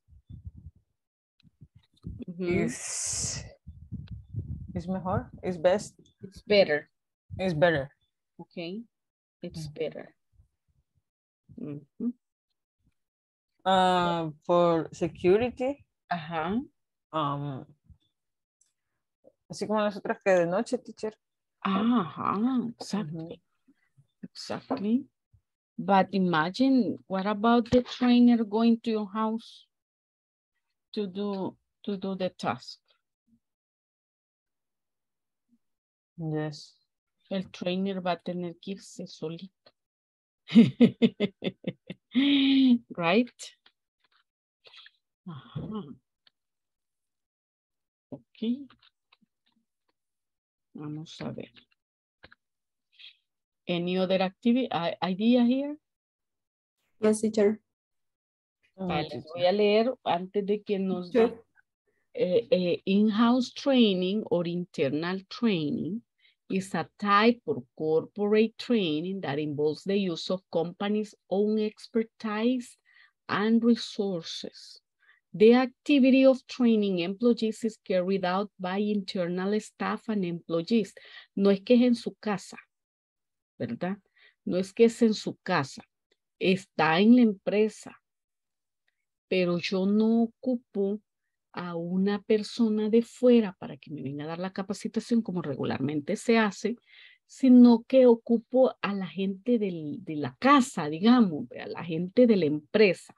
Mhm. is is mejor, is best, It's better, It's better. okay? It's Mm. better. Mhm. Uh, for security, Ajá. um, así como nosotros que de noche, teacher. Ajá, exactly. Exactly. But imagine, what about the trainer going to your house to do, to do the task? Yes. El trainer va a tener que irse solito. Right? Ajá. Ok. Vamos a ver. Any other activity, idea here? Yes, teacher. Vale, les voy a leer antes de que nos. Sure. Eh, eh, in-house training or internal training is a type of corporate training that involves the use of companies' own expertise and resources. The activity of training employees is carried out by internal staff and employees. No es que es en su casa, ¿verdad? No es que es en su casa, está en la empresa pero yo no ocupo a una persona de fuera para que me venga a dar la capacitación como regularmente se hace, sino que ocupo a la gente del- de la casa, digamos, a la gente de la empresa.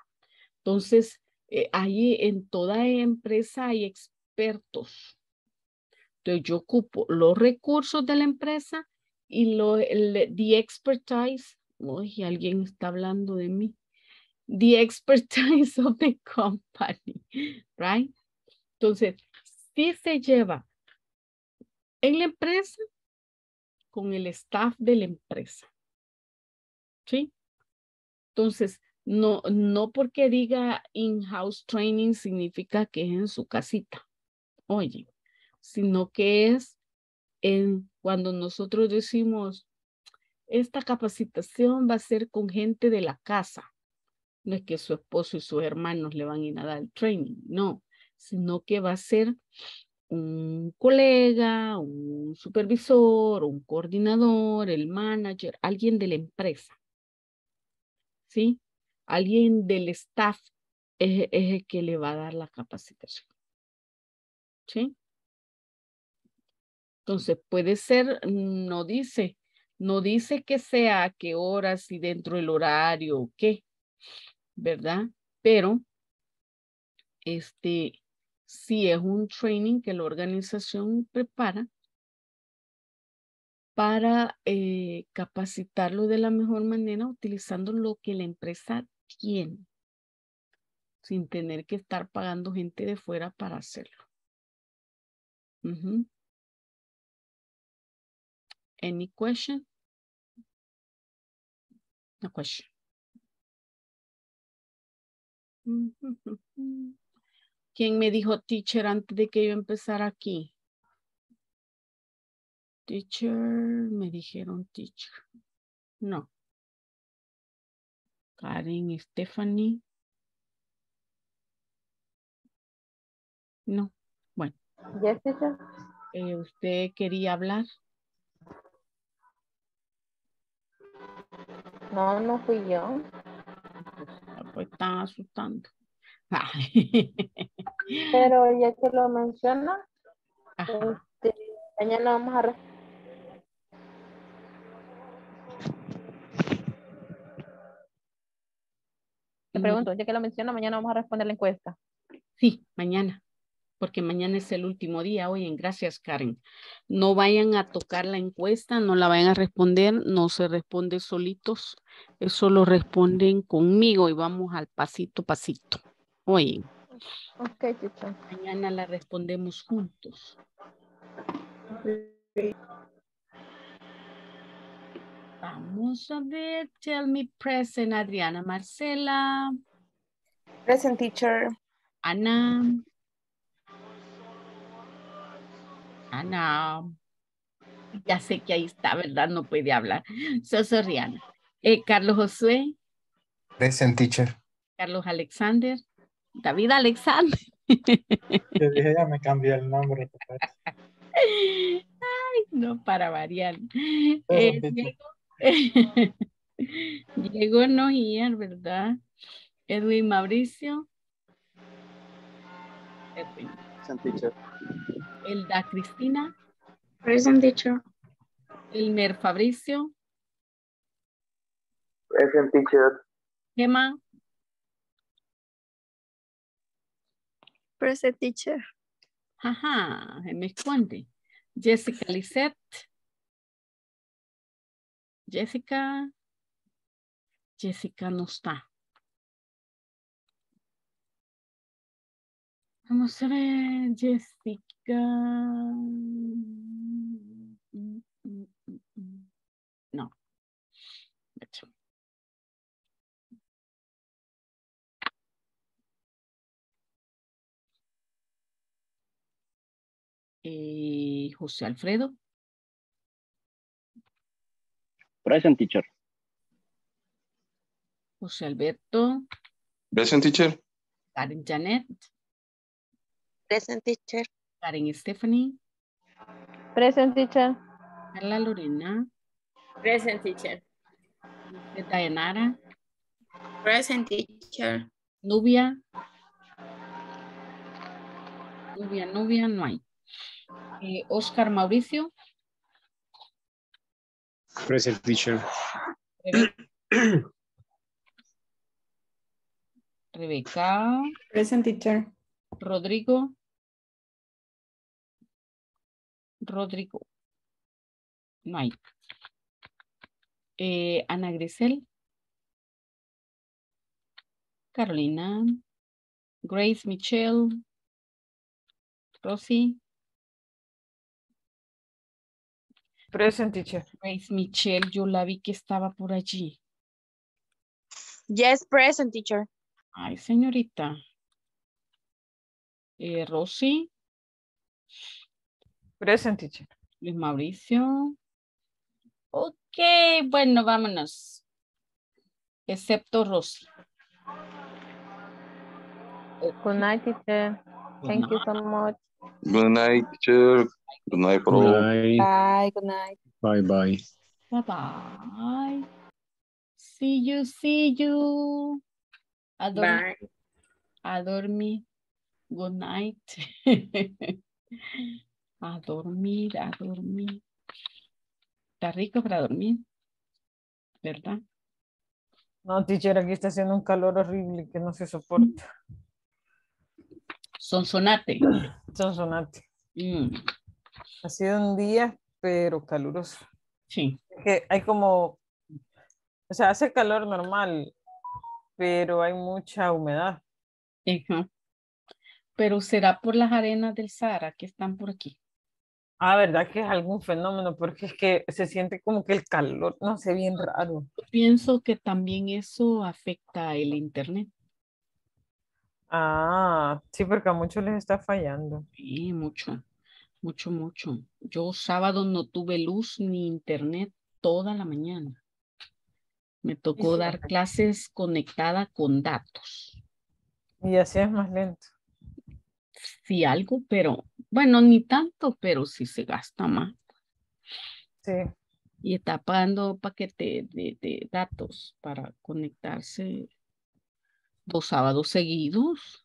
Entonces, eh, ahí en toda empresa hay expertos. Entonces, yo ocupo los recursos de la empresa y lo, the expertise. Uy, alguien está hablando de mí the expertise of the company, right? Entonces, si se lleva en la empresa con el staff de la empresa, ¿sí? Entonces, no, no porque diga in-house training significa que es en su casita, oye, sino que es en cuando nosotros decimos, esta capacitación va a ser con gente de la casa. No es que su esposo y sus hermanos le van a ir a dar el training, no, sino que va a ser un colega, un supervisor, un coordinador, el manager, alguien de la empresa. ¿Sí? Alguien del staff es, es el que le va a dar la capacitación. ¿Sí? Entonces puede ser, no dice, no dice que sea a qué horas y dentro del horario o qué, ¿verdad? Pero, este, si es un training que la organización prepara para eh, capacitarlo de la mejor manera utilizando lo que la empresa tiene, sin tener que estar pagando gente de fuera para hacerlo. Any question? No question. ¿Quién me dijo teacher antes de que yo empezara aquí? Teacher, me dijeron teacher. No. Karen, Stephanie. No. Bueno. Yes, teacher. Eh, ¿Usted quería hablar? No, no fui yo. Pues están asustando. Pero ya que lo menciona, este, mañana vamos a re- Te pregunto, ya que lo menciona, mañana vamos a responder la encuesta. Sí, mañana, porque mañana es el último día. Oye, gracias, Karen. No vayan a tocar la encuesta, no la vayan a responder, no se responde solitos, eso lo responden conmigo y vamos al pasito pasito. Oye, Ok, teacher. mañana la respondemos juntos. Vamos a ver, tell me present, Adriana Marcela. Present teacher. Ana. Ana. Ya sé que ahí está, ¿verdad? No puede hablar. Soso Rihanna. Eh, Carlos Josué, Present teacher. Carlos Alexander, David Alexander. Yo dije, ya me cambié el nombre. Ay, no, para variar. Eh. Diego, Diego no here, ¿verdad? Edwin Mauricio. Edwin. Present teacher. Elda Cristina. Present teacher. Elmer Fabricio. Present teacher. Gemma. Present teacher. Ajá, me esconde. Jessica Lisette. Jessica. Jessica no está. Vamos a ver, Jessica. Mm, mm, mm, Eh, José Alfredo. Present teacher. José Alberto. Present teacher. Karen Janet. Present teacher. Karen Stephanie. Present teacher. Carla Lorena. Present teacher. Dayanara. Present teacher. Nubia. Nubia, Nubia, no hay. Eh, Oscar Mauricio. Present teacher. Rebe- Rebeca. Present teacher. Rodrigo. Rodrigo. No hay. Eh, Ana Grisel. Carolina. Grace Michelle. Rosy. Present teacher. Grace Michelle, yo la vi que estaba por allí. Yes, present teacher. Ay, señorita. Eh, Rosy. Present teacher. Luis Mauricio. Ok, bueno, vámonos. Excepto Rosy. Good night, teacher. Thank you so much. Good night, teacher. Good night, Good bro. night. Bye, good night. Bye bye. Bye bye. See you, see you. A dormir. Bye. A dormir. Good night. a dormir, a dormir. Está rico para dormir. ¿Verdad? No, teacher, aquí está haciendo un calor horrible que no se soporta. Sonsonate. Sonsonate. Mm, Ha sido un día, pero caluroso. sí. Que hay como, o sea, hace calor normal, pero hay mucha humedad. Ajá. Pero será por las arenas del Sahara que están por aquí. Ah, ¿verdad que es algún fenómeno? Porque es que se siente como que el calor, no sé, bien raro. Yo pienso que también eso afecta el internet. Ah, sí, porque a muchos les está fallando. Sí, mucho, mucho, mucho. Yo sábado no tuve luz ni internet toda la mañana. Me tocó dar clases conectada con datos. Y así es más lento. Sí, algo, pero bueno, ni tanto, pero sí se gasta más. Sí. Y está pagando paquete de, de datos para conectarse dos sábados seguidos.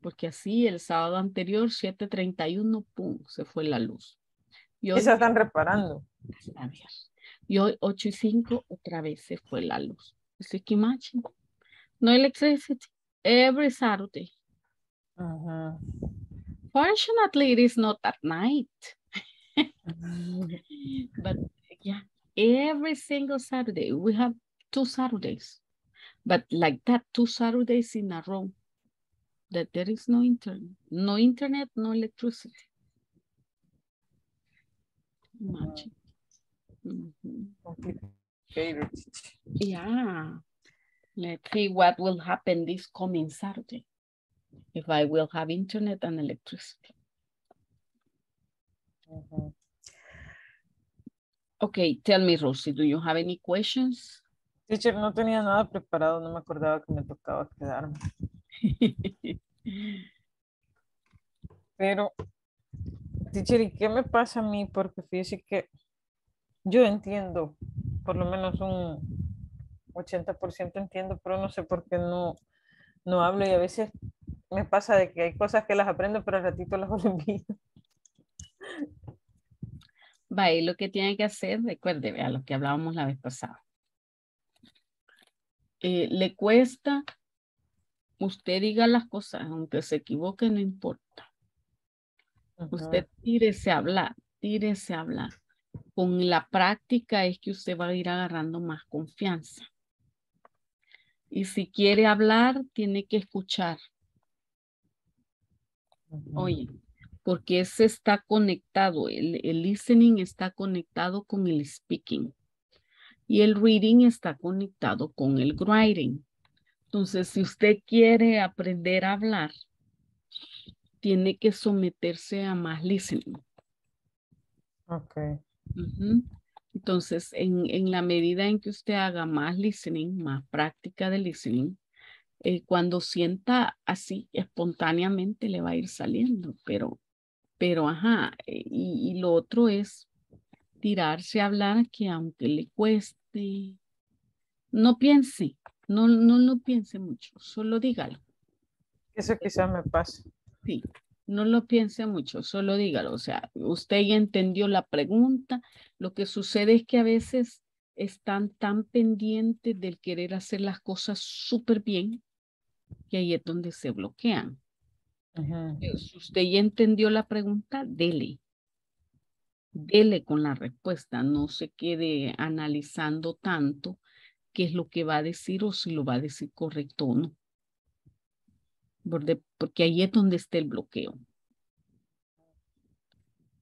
Porque así el sábado anterior, 7.31, pum, se fue la luz. Y hoy, se están reparando. y hoy 8 y 5 otra vez se fue la luz. Así que imagine. No electricity. Every Saturday. Ajá. Fortunately, it is not at night. but yeah, every single Saturday, we have two Saturdays. But like that, two Saturdays in a row, that there is no internet, no internet, no electricity. Imagine. Mhm. Yeah. Let's see what will happen this coming Saturday. If I will have internet and electricity. Ujú. Okay, tell me, Rosy, do you have any questions? Teacher, no tenía nada preparado, no me acordaba que me tocaba quedarme. Pero, teacher, ¿y qué me pasa a mí? Porque fíjese que yo entiendo, por lo menos un 80% entiendo, pero no sé por qué no, no hablo y a veces me pasa de que hay cosas que las aprendo, pero al ratito las olvido. Va, y lo que tiene que hacer, recuerde, vea lo que hablábamos la vez pasada. Eh, le cuesta, usted diga las cosas, aunque se equivoque, no importa. Usted tírese a hablar, tírese a hablar. Con la práctica es que usted va a ir agarrando más confianza. Y si quiere hablar, tiene que escuchar. Oye, porque ese está conectado, el, el listening está conectado con el speaking y el reading está conectado con el writing. Entonces, si usted quiere aprender a hablar, tiene que someterse a más listening. Ok. Entonces, en, en la medida en que usted haga más listening, más práctica de listening, eh, cuando sienta así espontáneamente le va a ir saliendo, pero, pero ajá, eh, y, y lo otro es tirarse a hablar que aunque le cueste, no piense, no, no lo piense mucho, solo dígalo. Eso quizás me pasa. Sí, no lo piense mucho, solo dígalo. O sea, usted ya entendió la pregunta. Lo que sucede es que a veces están tan pendientes del querer hacer las cosas súper bien que ahí es donde se bloquean. Si usted ya entendió la pregunta, dele. Dele con la respuesta. No se quede analizando tanto qué es lo que va a decir o si lo va a decir correcto o no. Porque, ahí es donde está el bloqueo.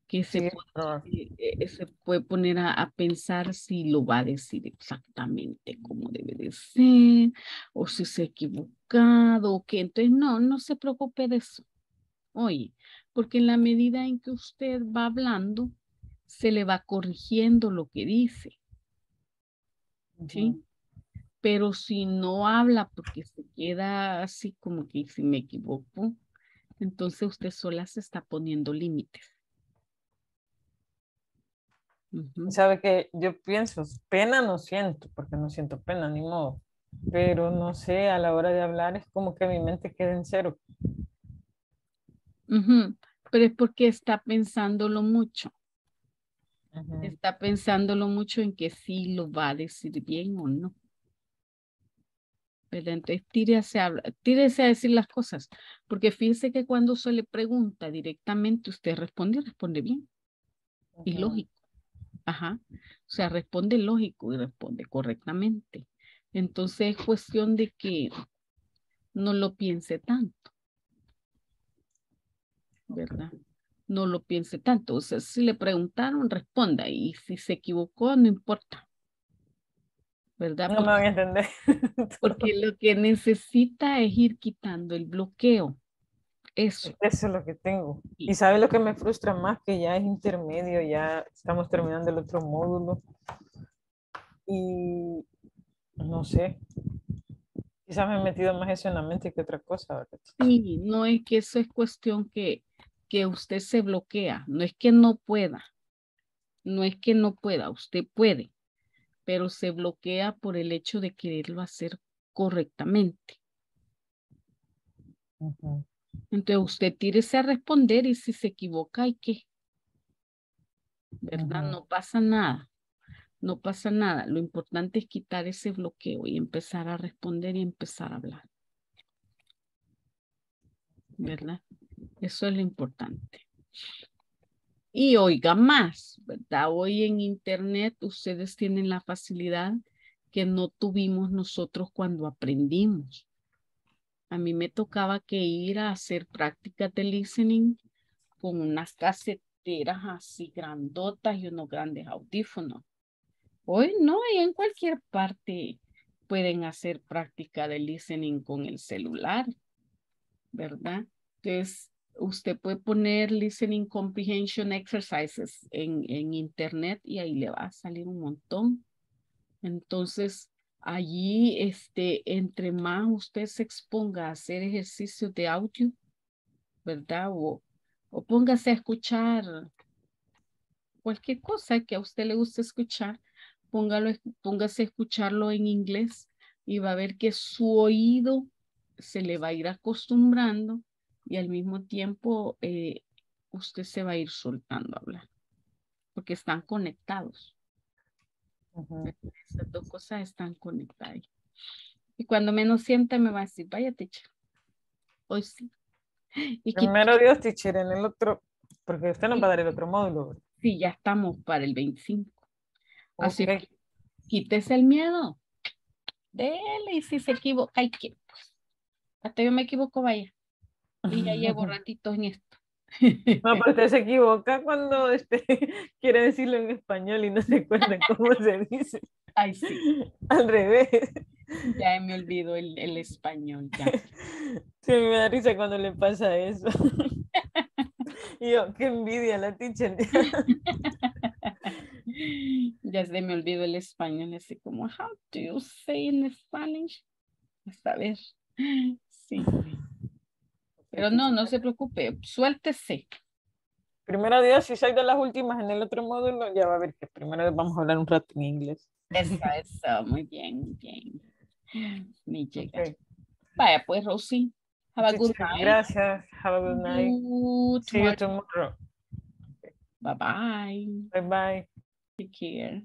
Que se, puede, eh, eh, se puede poner a, a pensar si lo va a decir exactamente como debe de ser, o si se ha equivocado, o entonces no, no se preocupe de eso. Oye, porque en la medida en que usted va hablando, se le va corrigiendo lo que dice. ¿Sí? Pero si no habla porque se queda así como que si me equivoco, entonces usted sola se está poniendo límites. Sabe que yo pienso, pena no siento, porque no siento pena, ni modo. Pero no sé, a la hora de hablar es como que mi mente queda en cero. Ujú, Pero es porque está pensándolo mucho. Está pensándolo mucho en que sí lo va a decir bien o no. ¿Verdad? Entonces tírese a, tírese a decir las cosas. Porque fíjese que cuando se le pregunta directamente, usted responde y responde bien. Y lógico. Ajá. O sea, responde lógico y responde correctamente. Entonces es cuestión de que no lo piense tanto. ¿Verdad? No lo piense tanto. O sea, si le preguntaron, responda. Y si se equivocó, no importa. ¿verdad? No me van a entender. Porque lo que necesita es ir quitando el bloqueo. Eso. Eso es lo que tengo. Y sabe lo que me frustra más, que ya es intermedio, ya estamos terminando el otro módulo. Y no sé. Quizás me he metido más eso en la mente que otra cosa. ¿verdad? Sí, no es que eso es cuestión que, que usted se bloquea. No es que no pueda. No es que no pueda, usted puede, pero se bloquea por el hecho de quererlo hacer correctamente. Entonces usted tírese a responder y si se equivoca hay que, ¿verdad? No pasa nada, no pasa nada. Lo importante es quitar ese bloqueo y empezar a responder y empezar a hablar. ¿Verdad? Eso es lo importante. Y oiga más, ¿verdad? Hoy en internet ustedes tienen la facilidad que no tuvimos nosotros cuando aprendimos. A mí me tocaba que ir a hacer prácticas de listening con unas caseteras así grandotas y unos grandes audífonos. Hoy no, y en cualquier parte pueden hacer práctica de listening con el celular, ¿verdad? Entonces, usted puede poner listening comprehension exercises en, en internet y ahí le va a salir un montón. Entonces, allí, este, entre más usted se exponga a hacer ejercicios de audio, ¿verdad? O, o póngase a escuchar cualquier cosa que a usted le guste escuchar, póngalo, póngase a escucharlo en inglés y va a ver que su oído se le va a ir acostumbrando y al mismo tiempo eh, usted se va a ir soltando a hablar porque están conectados. Ujú. Esas dos cosas están conectadas. Y cuando menos sienta me va a decir, vaya teacher, hoy sí. Y Primero Dios, teacher, en el otro, porque usted nos va a dar el otro módulo. sí, ya estamos para el 25. Así Ok. que quítese el miedo. Dele y si se equivoca, hay que, pues, hasta yo me equivoco, vaya. Y ya llevo ratitos en esto. No, pero usted se equivoca cuando este, quiere decirlo en español y no se acuerda cómo se dice. Ay, sí. Al revés. Ya me olvido el, el español, ya. Sí, me da risa cuando le pasa eso. Y yo, qué envidia la teacher. Ya se me olvidó el español, así como, how do you say in Spanish? Hasta ver. Sí. Pero no, no se preocupe, suéltese. Primero Dios, si soy de las últimas en el otro módulo, ya va a ver que primero vamos a hablar un rato en inglés. Eso, eso, muy bien, muy bien. Ni llega. Vaya, pues, Rosy. Have a good night. Gracias. Have a good night. See you tomorrow. Bye bye. Bye bye. Take care.